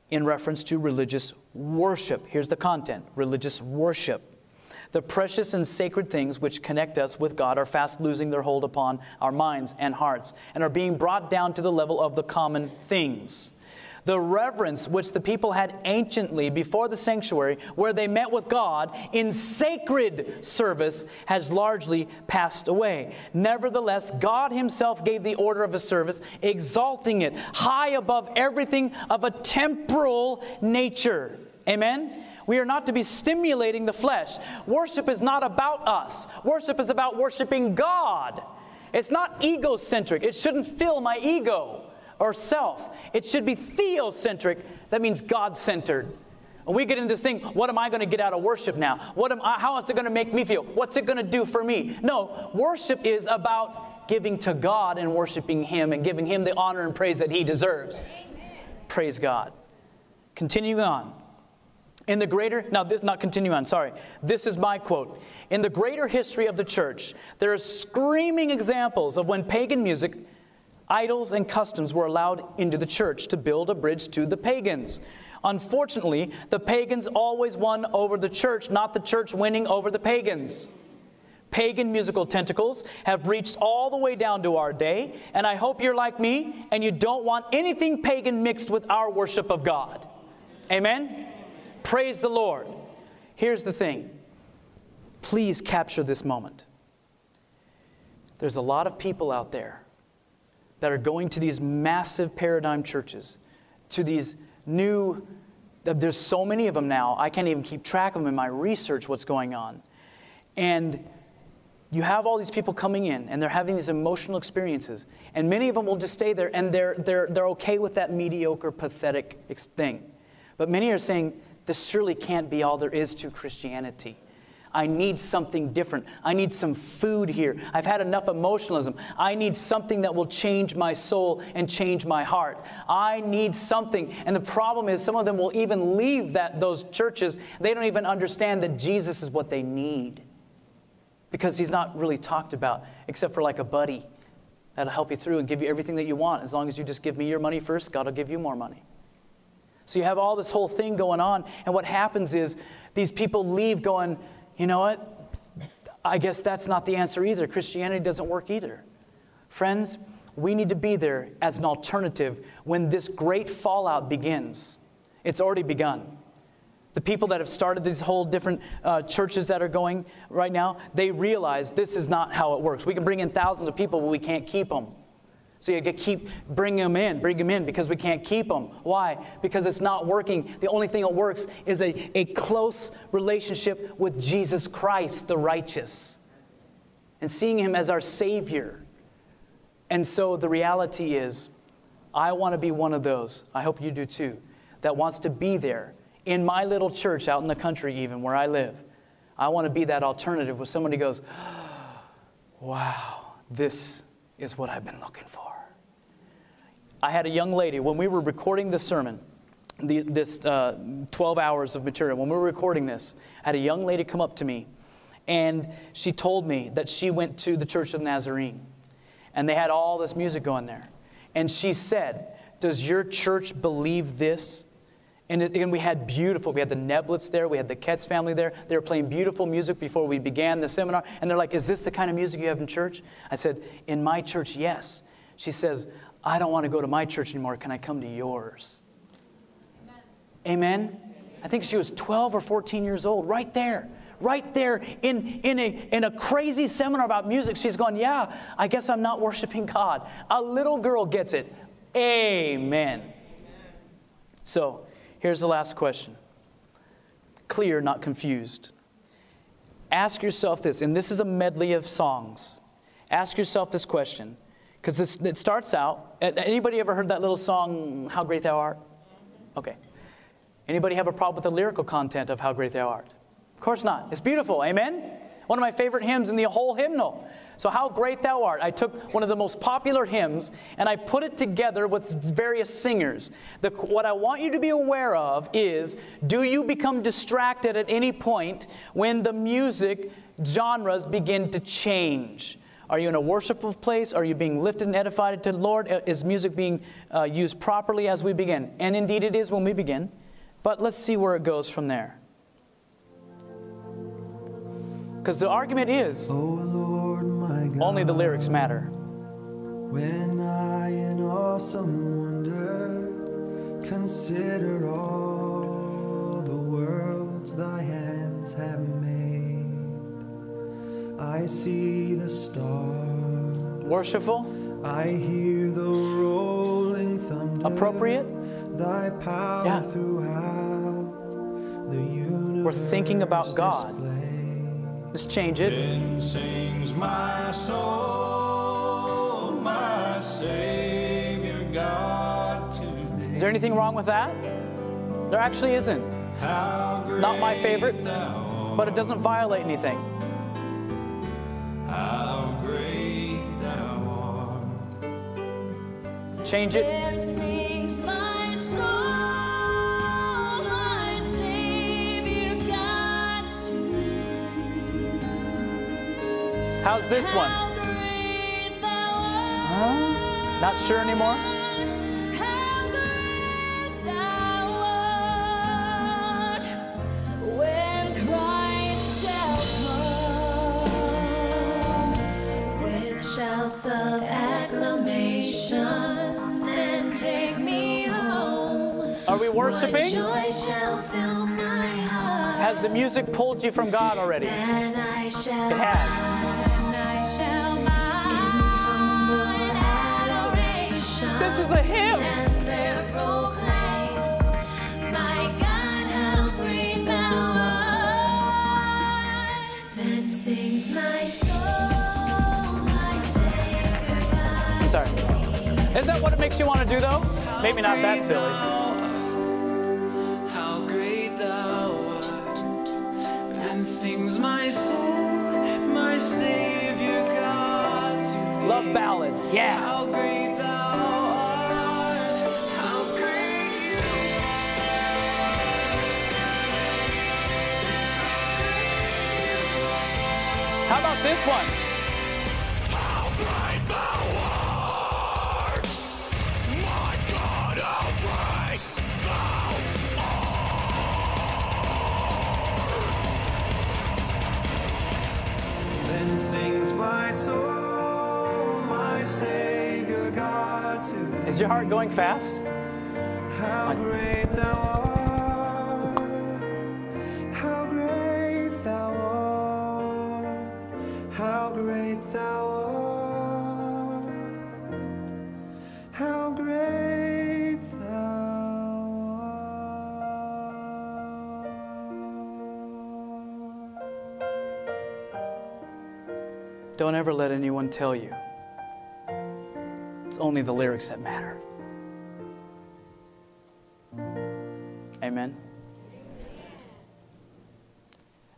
in reference to religious worship. Here's the content religious worship. The precious and sacred things which connect us with God are fast losing their hold upon our minds and hearts and are being brought down to the level of the common things. The reverence which the people had anciently before the sanctuary, where they met with God in sacred service, has largely passed away. Nevertheless, God Himself gave the order of a service, exalting it high above everything of a temporal nature. Amen? We are not to be stimulating the flesh. Worship is not about us, worship is about worshiping God. It's not egocentric, it shouldn't fill my ego or self. It should be theocentric. That means God centered. And we get into this thing, what am I going to get out of worship now? What am I, how is it going to make me feel? What's it going to do for me? No, worship is about giving to God and worshiping Him and giving Him the honor and praise that He deserves. Praise God. Continuing on. In the greater, now, this, not continue on, sorry. This is my quote. In the greater history of the church, there are screaming examples of when pagan music, idols, and customs were allowed into the church to build a bridge to the pagans. Unfortunately, the pagans always won over the church, not the church winning over the pagans. Pagan musical tentacles have reached all the way down to our day, and I hope you're like me and you don't want anything pagan mixed with our worship of God. Amen? Praise the Lord. Here's the thing please capture this moment. There's a lot of people out there that are going to these massive paradigm churches, to these new, there's so many of them now, I can't even keep track of them in my research, what's going on. And you have all these people coming in and they're having these emotional experiences and many of them will just stay there and they're, they're, they're okay with that mediocre pathetic thing but many are saying this surely can't be all there is to christianity i need something different. I need some food here. I've had enough emotionalism. I need something that will change my soul and change my heart. I need something. And the problem is some of them will even leave that, those churches. They don't even understand that jesus is what they need because he's not really talked about except for like a buddy that'll help you through and give you everything that you want. As long as you just give me your money first, God will give you more money. So you have all this whole thing going on, and what happens is these people leave going, you know what? I guess that's not the answer either. Christianity doesn't work either. Friends, we need to be there as an alternative when this great fallout begins. It's already begun. The people that have started these whole different uh, churches that are going right now, they realize this is not how it works. We can bring in thousands of people, but we can't keep them. So you keep bringing them in, bring them in because we can't keep them. Why? Because it's not working. The only thing that works is a, a close relationship with Jesus Christ, the righteous, and seeing Him as our Savior. And so the reality is, I want to be one of those. I hope you do too, that wants to be there in my little church out in the country, even where I live. I want to be that alternative where somebody goes, Wow, this is what I've been looking for. I had a young lady, when we were recording this sermon, the, this uh, 12 hours of material, when we were recording this, I had a young lady come up to me and she told me that she went to the Church of Nazarene and they had all this music going there. And she said, Does your church believe this? And, and we had beautiful, we had the Neblets there, we had the Ketz family there. They were playing beautiful music before we began the seminar. And they're like, Is this the kind of music you have in church? I said, In my church, yes. She says, I don't want to go to my church anymore. Can I come to yours? Amen? Amen? I think she was 12 or 14 years old, right there. Right there in, in, a, in a crazy seminar about music, she's going, Yeah, I guess I'm not worshiping God. A little girl gets it. Amen. So, Here's the last question clear, not confused. Ask yourself this, and this is a medley of songs. Ask yourself this question, because it starts out. Anybody ever heard that little song, How Great Thou Art? Okay. Anybody have a problem with the lyrical content of How Great Thou Art? Of course not. It's beautiful, amen? One of my favorite hymns in the whole hymnal. So, How Great Thou Art. I took one of the most popular hymns and I put it together with various singers. The, what I want you to be aware of is do you become distracted at any point when the music genres begin to change? Are you in a worshipful place? Are you being lifted and edified to the Lord? Is music being uh, used properly as we begin? And indeed it is when we begin. But let's see where it goes from there. Because the argument is Oh Lord, my God. only the lyrics matter. When I in awesome wonder consider all the worlds thy hands have made, I see the stars, Worshipful, I hear the rolling thunder, appropriate. thy power Yeah. throughout the universe. We're thinking about God. displayed. Let's change it. Then sings my soul, my Savior God to thee. Is there anything wrong with that? There actually isn't. How great Not my favorite, thou but it doesn't violate anything how great thou art. Change it. My soul, my How's this how one? Huh? Not sure anymore? We worshiping? joy shall fill my heart, Has the music pulled you from God already? and I shall It has. and I shall bow in adoration. This is a hymn. And there proclaim, My God, how great thou art. Then sings my soul, my Savior God. Sorry. Isn't that what it makes you want to do, though? Maybe not that silly. Yeah. How great thou art. How great. How about this one? Is your heart going fast? How great thou art. How great thou art. How great thou art. How great thou art. Don't ever let anyone tell you. It's only the lyrics that matter. Amen.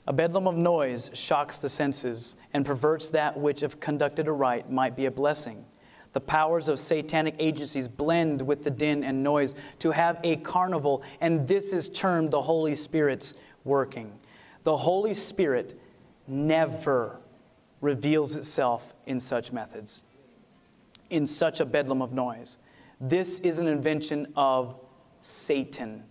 A bedlam of noise shocks the senses and perverts that which, if conducted aright, might be a blessing. The powers of satanic agencies blend with the din and noise to have a carnival, and this is termed the Holy Spirit's working. The Holy Spirit never reveals itself in such methods, in such a bedlam of noise. This is an invention of Satan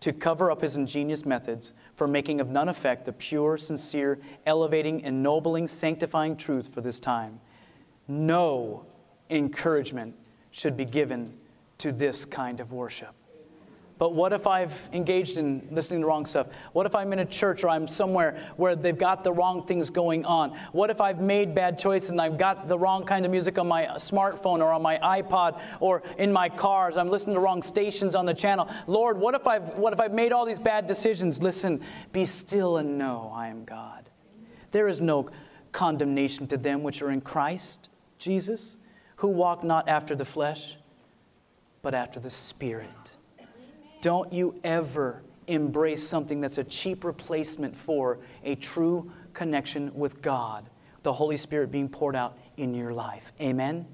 to cover up his ingenious methods for making of none effect the pure, sincere, elevating, ennobling, sanctifying truth for this time. No encouragement should be given to this kind of worship. But what if I've engaged in listening to wrong stuff? What if I'm in a church or I'm somewhere where they've got the wrong things going on? What if I've made bad choices and I've got the wrong kind of music on my smartphone or on my iPod or in my cars? I'm listening to wrong stations on the channel. Lord, what if I've what if I've made all these bad decisions? Listen, be still and know I am God. There is no condemnation to them which are in Christ Jesus, who walk not after the flesh, but after the Spirit. Don't you ever embrace something that's a cheap replacement for a true connection with God, the Holy Spirit being poured out in your life. Amen?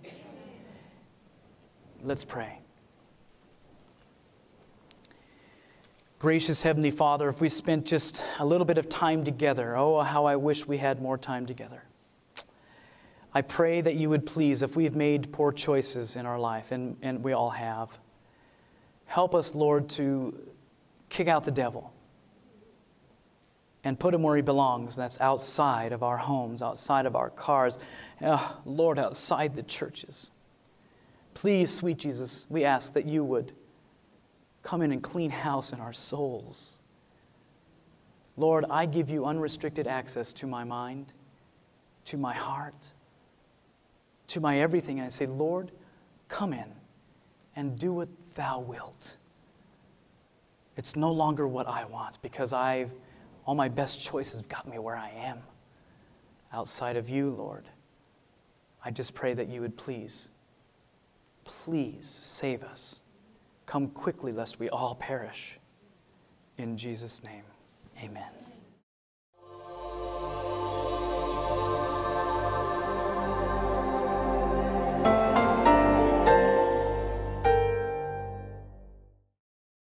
Let's pray. Gracious Heavenly Father, if we spent just a little bit of time together, oh, how I wish we had more time together. I pray that you would please, if we've made poor choices in our life, and, and we all have, help us, Lord, to kick out the devil and put him where he belongs. That's outside of our homes, outside of our cars, uh, Lord, outside the churches. Please, sweet Jesus, we ask that you would come in and clean house in our souls. Lord, I give you unrestricted access to my mind, to my heart, to my everything. And I say, Lord, come in and do what thou wilt. It's no longer what I want because I've all my best choices have got me where I am. Outside of you, Lord, I just pray that you would please, please save us. Come quickly, lest we all perish. In Jesus' name, amen.